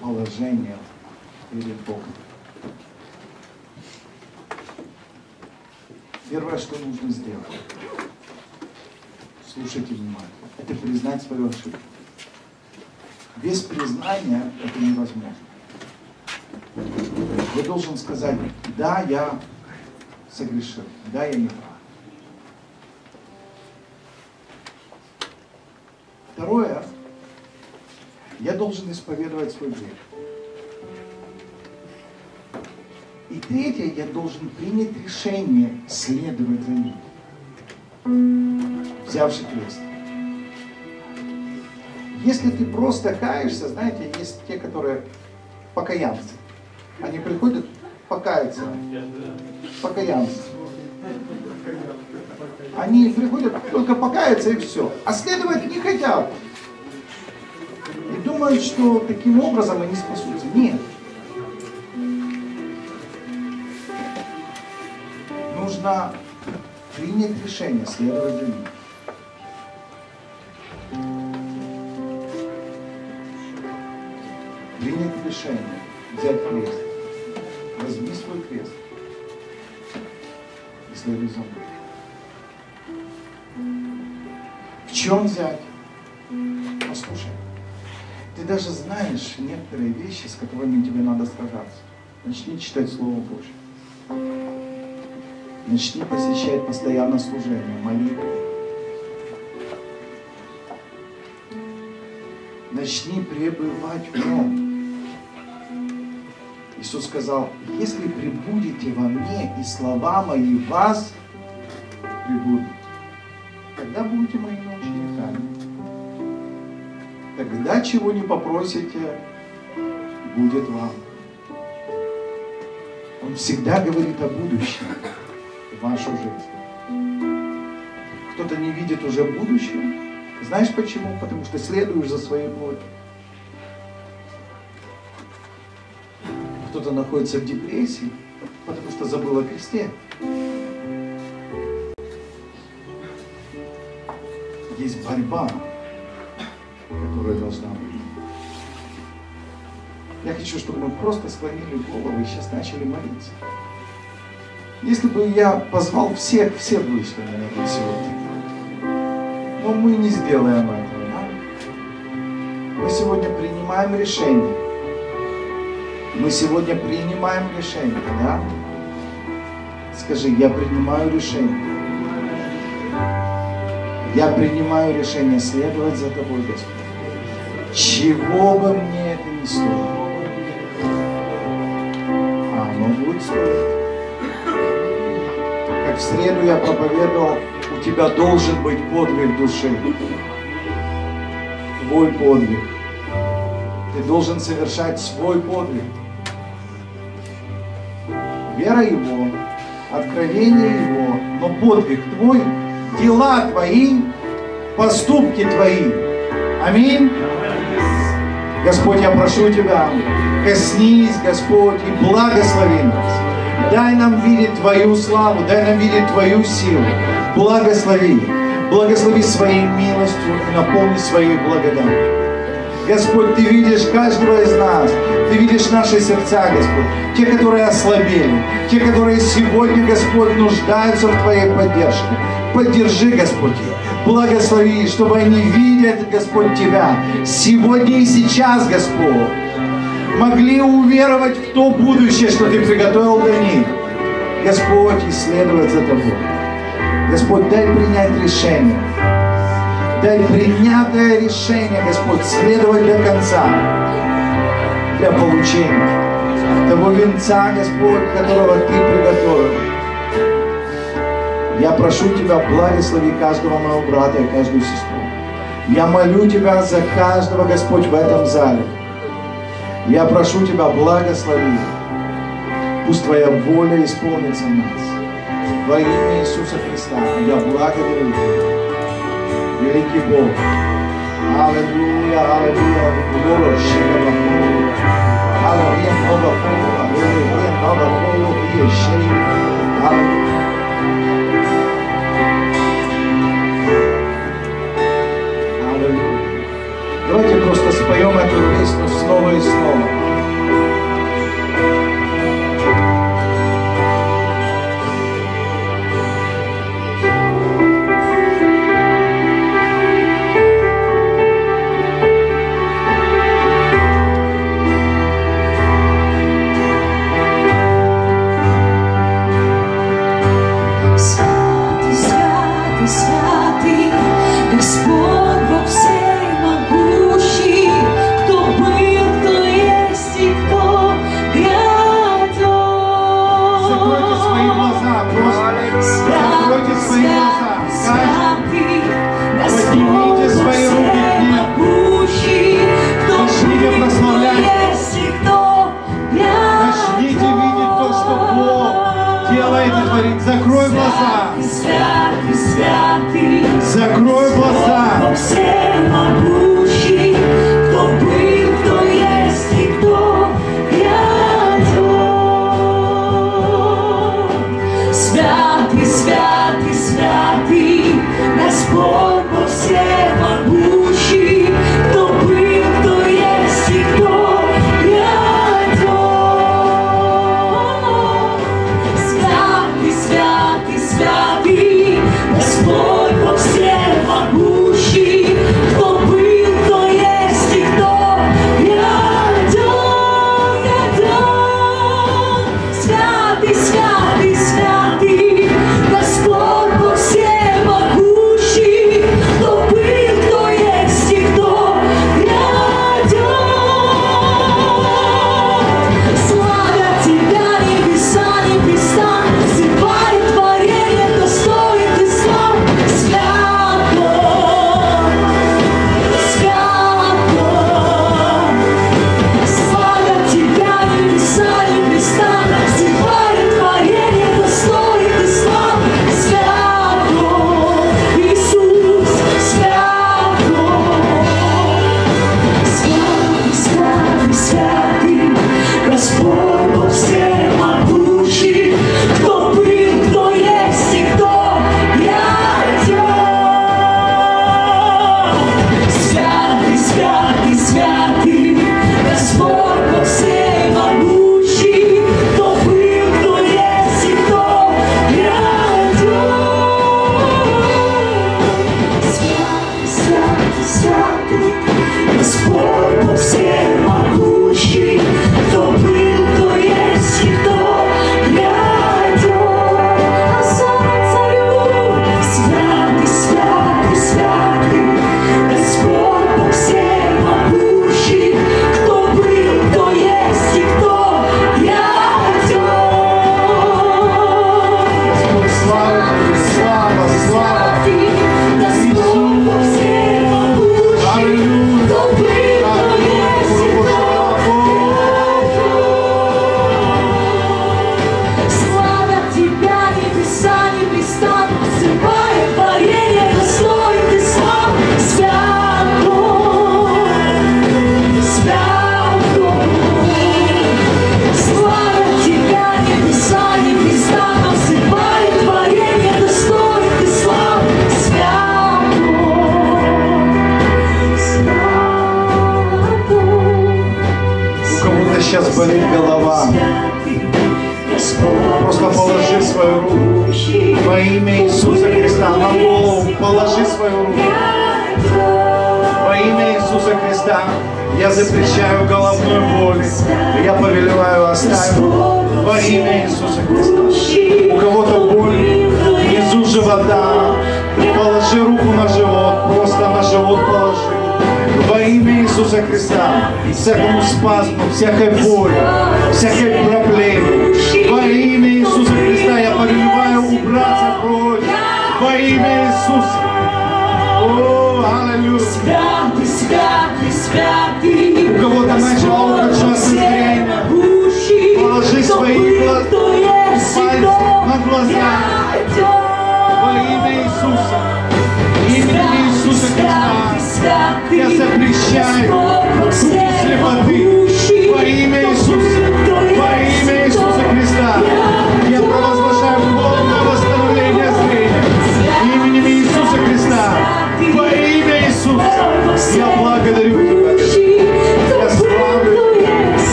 положение перед Богом, первое, что нужно сделать, слушайте внимательно, это признать свою ошибку. Без признания это невозможно. Я должен сказать, да, я согрешил, да, я не прав. Исповедовать свой грех. И третье, я должен принять решение следовать за ним, взявший крест. Если ты просто каешься, знаете, есть те, которые покаянцы. Они приходят покаяться. Покаянцы. Они приходят только покаяться и все. А следовать не хотят. Думают, что таким образом они спасутся. Нет. Нужно принять решение следовать за ним. решение взять крест, возьми свой крест и следуй за мной. В чем взять? Некоторые вещи, с которыми тебе надо сражаться. Начни читать Слово Божье. Начни посещать постоянно служение, молитвы. Начни пребывать в нем. Иисус сказал, если прибудете во мне, и слова мои вас прибудут, тогда будете моими учениками. Тогда чего не попросите, будет вам. Он всегда говорит о будущем в вашу жизнь. Кто-то не видит уже будущего. Знаешь почему? Потому что следуешь за своей плотью. кто-то находится в депрессии, потому что забыл о кресте. Есть борьба, которая должна быть. Я хочу, чтобы мы просто склонили голову и сейчас начали молиться. Если бы я позвал всех, все вышли, наверное, сегодня. Но мы не сделаем этого. Да? Мы сегодня принимаем решение мы сегодня принимаем решение, да? Скажи, я принимаю решение. Я принимаю решение следовать за тобой, Господь. Чего бы мне Среду я проповедовал, у тебя должен быть подвиг души. Твой подвиг. Ты должен совершать свой подвиг. Вера Его, откровение Его, но подвиг Твой, дела Твои, поступки Твои. Аминь. Господь, я прошу Тебя, коснись, Господь, и благослови нас. Дай нам видеть Твою славу, дай нам видеть Твою силу. Благослови, благослови своей милостью и наполни своей благодатью. Господь, Ты видишь каждого из нас, Ты видишь наши сердца, Господь, те, которые ослабели, те, которые сегодня, Господь, нуждаются в Твоей поддержке. Поддержи, Господь. Благослови, чтобы они видят, Господь, Тебя сегодня и сейчас, Господь. Могли уверовать в то будущее, что Ты приготовил для них. Господь, исследовать за Тобой. Господь, дай принять решение. Дай принятое решение, Господь, следовать до конца для получения того венца, Господь, которого Ты приготовил. Я прошу Тебя, благослови каждого моего брата и каждую сестру. Я молю Тебя за каждого, Господь, в этом зале. Я прошу Тебя, благослови. Пусть Твоя воля исполнится в нас. Во имя Иисуса Христа я благодарю Тебя. Великий Бог. Аллилуйя, аллилуйя, Глория, Шива, Аллилуйя, Нова, Аллилуйя, Шива, Аллилуйя. Аллилуйя. Давайте просто споем эту песню снова и снова.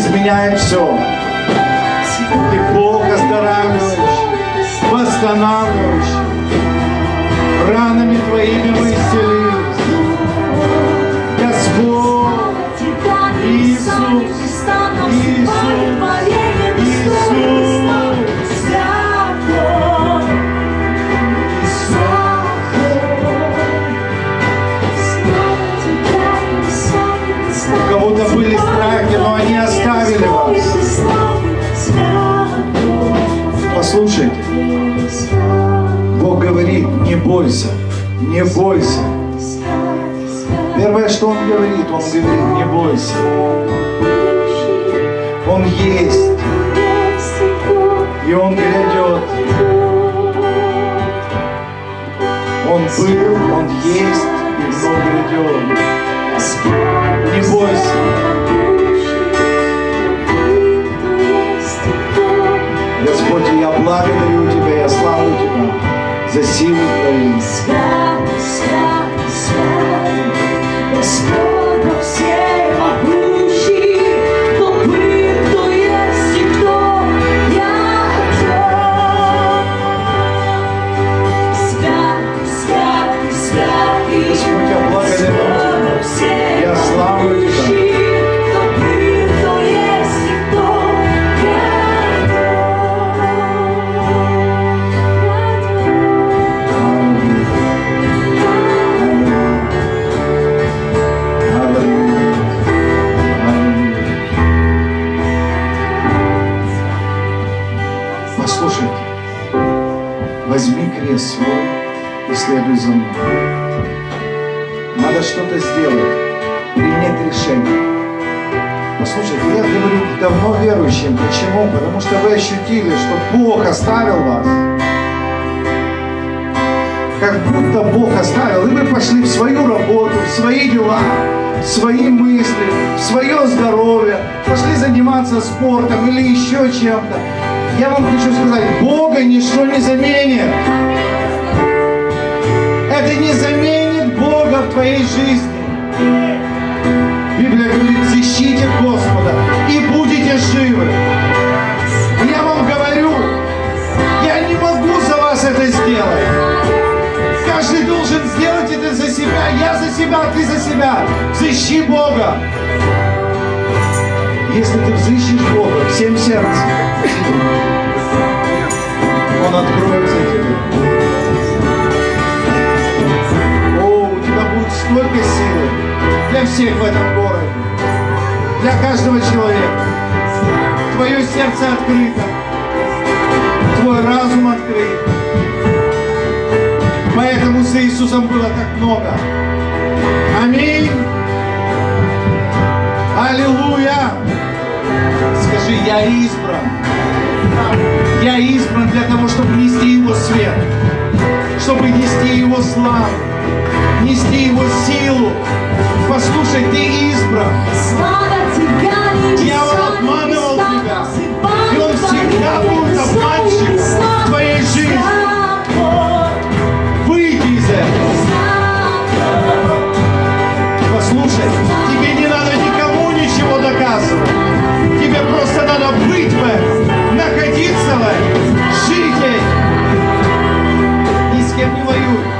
Изменяет все. Ты Бог оздоравливающий, восстанавливающий. Ранами Твоими мы исцелились. Господь, Иисус, у Послушайте, Бог говорит, не бойся, не бойся. Первое, что Он говорит, Он говорит, не бойся. Он есть, и Он грядет. Он был, Он есть, и вновь грядет. Не бойся. Благодарю Тебя, я славлю Тебя за силу Твою. Господь всемогущий, крест свой и следуй за мной. Надо что-то сделать, принять решение. Послушайте, я говорю давно верующим. Почему? Потому что вы ощутили, что Бог оставил вас. Как будто Бог оставил, и вы пошли в свою работу, в свои дела, в свои мысли, в свое здоровье, пошли заниматься спортом или еще чем-то. Я вам хочу сказать, Бога ничто не заменит. Это не заменит Бога в твоей жизни. Библия говорит, защите Господа и будете живы. Я вам говорю, я не могу за вас это сделать. Каждый должен сделать это за себя. Я за себя, ты за себя. Взыщи Бога. Если ты взыщешь Бога всем сердцем, Он откроется тебе. Столько силы для всех в этом городе, для каждого человека. Твое сердце открыто, твой разум открыт. Поэтому с Иисусом было так много. Аминь. Аллилуйя. Скажи, я избран. Я избран для того, чтобы нести Его свет, чтобы нести Его славу, нести Его силу. Послушай, ты избран. Дьявол обманывал тебя. И он всегда будет обманщиком в твоей жизни. Выйди из этого. Послушай, тебе не надо никому ничего доказывать. Тебе просто надо быть в этом, находиться в этом, жить этим. Ни с кем не воюй.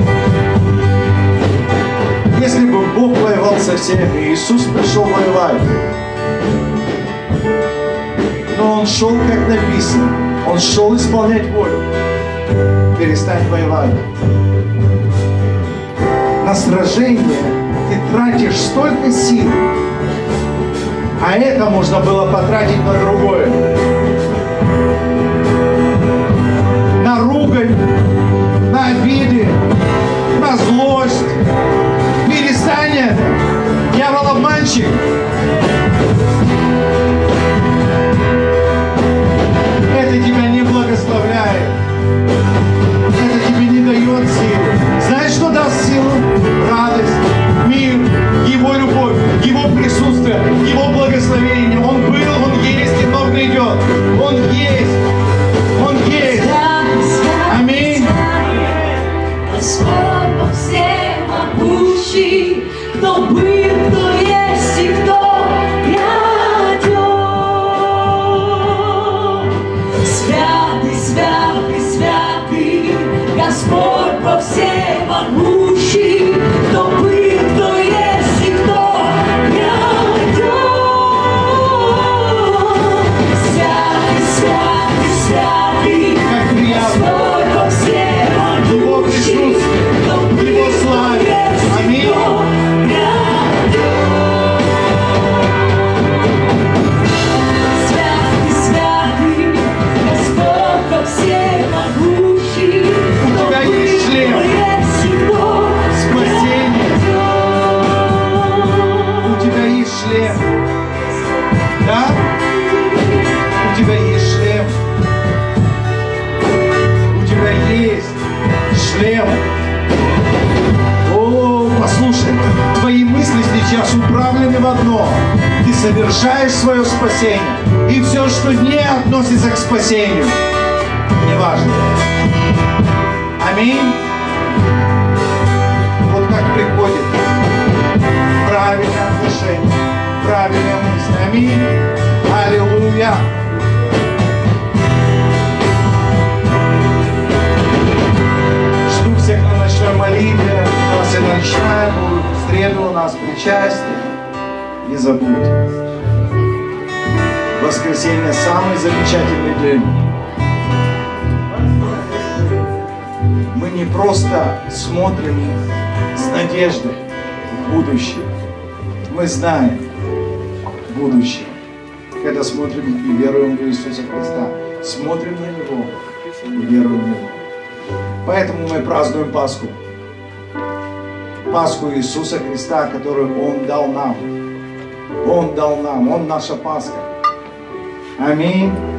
Воевал со всеми, Иисус пришел воевать, но Он шел, как написано, Он шел исполнять волю. Перестань воевать. На сражение ты тратишь столько сил, а это можно было потратить на другое. На ругань, на обиды, на злость. Перестань это. Дьявол обманщик. Это Иисуса Христа, которую Он дал нам. Он дал нам. Он наша Пасха. Аминь.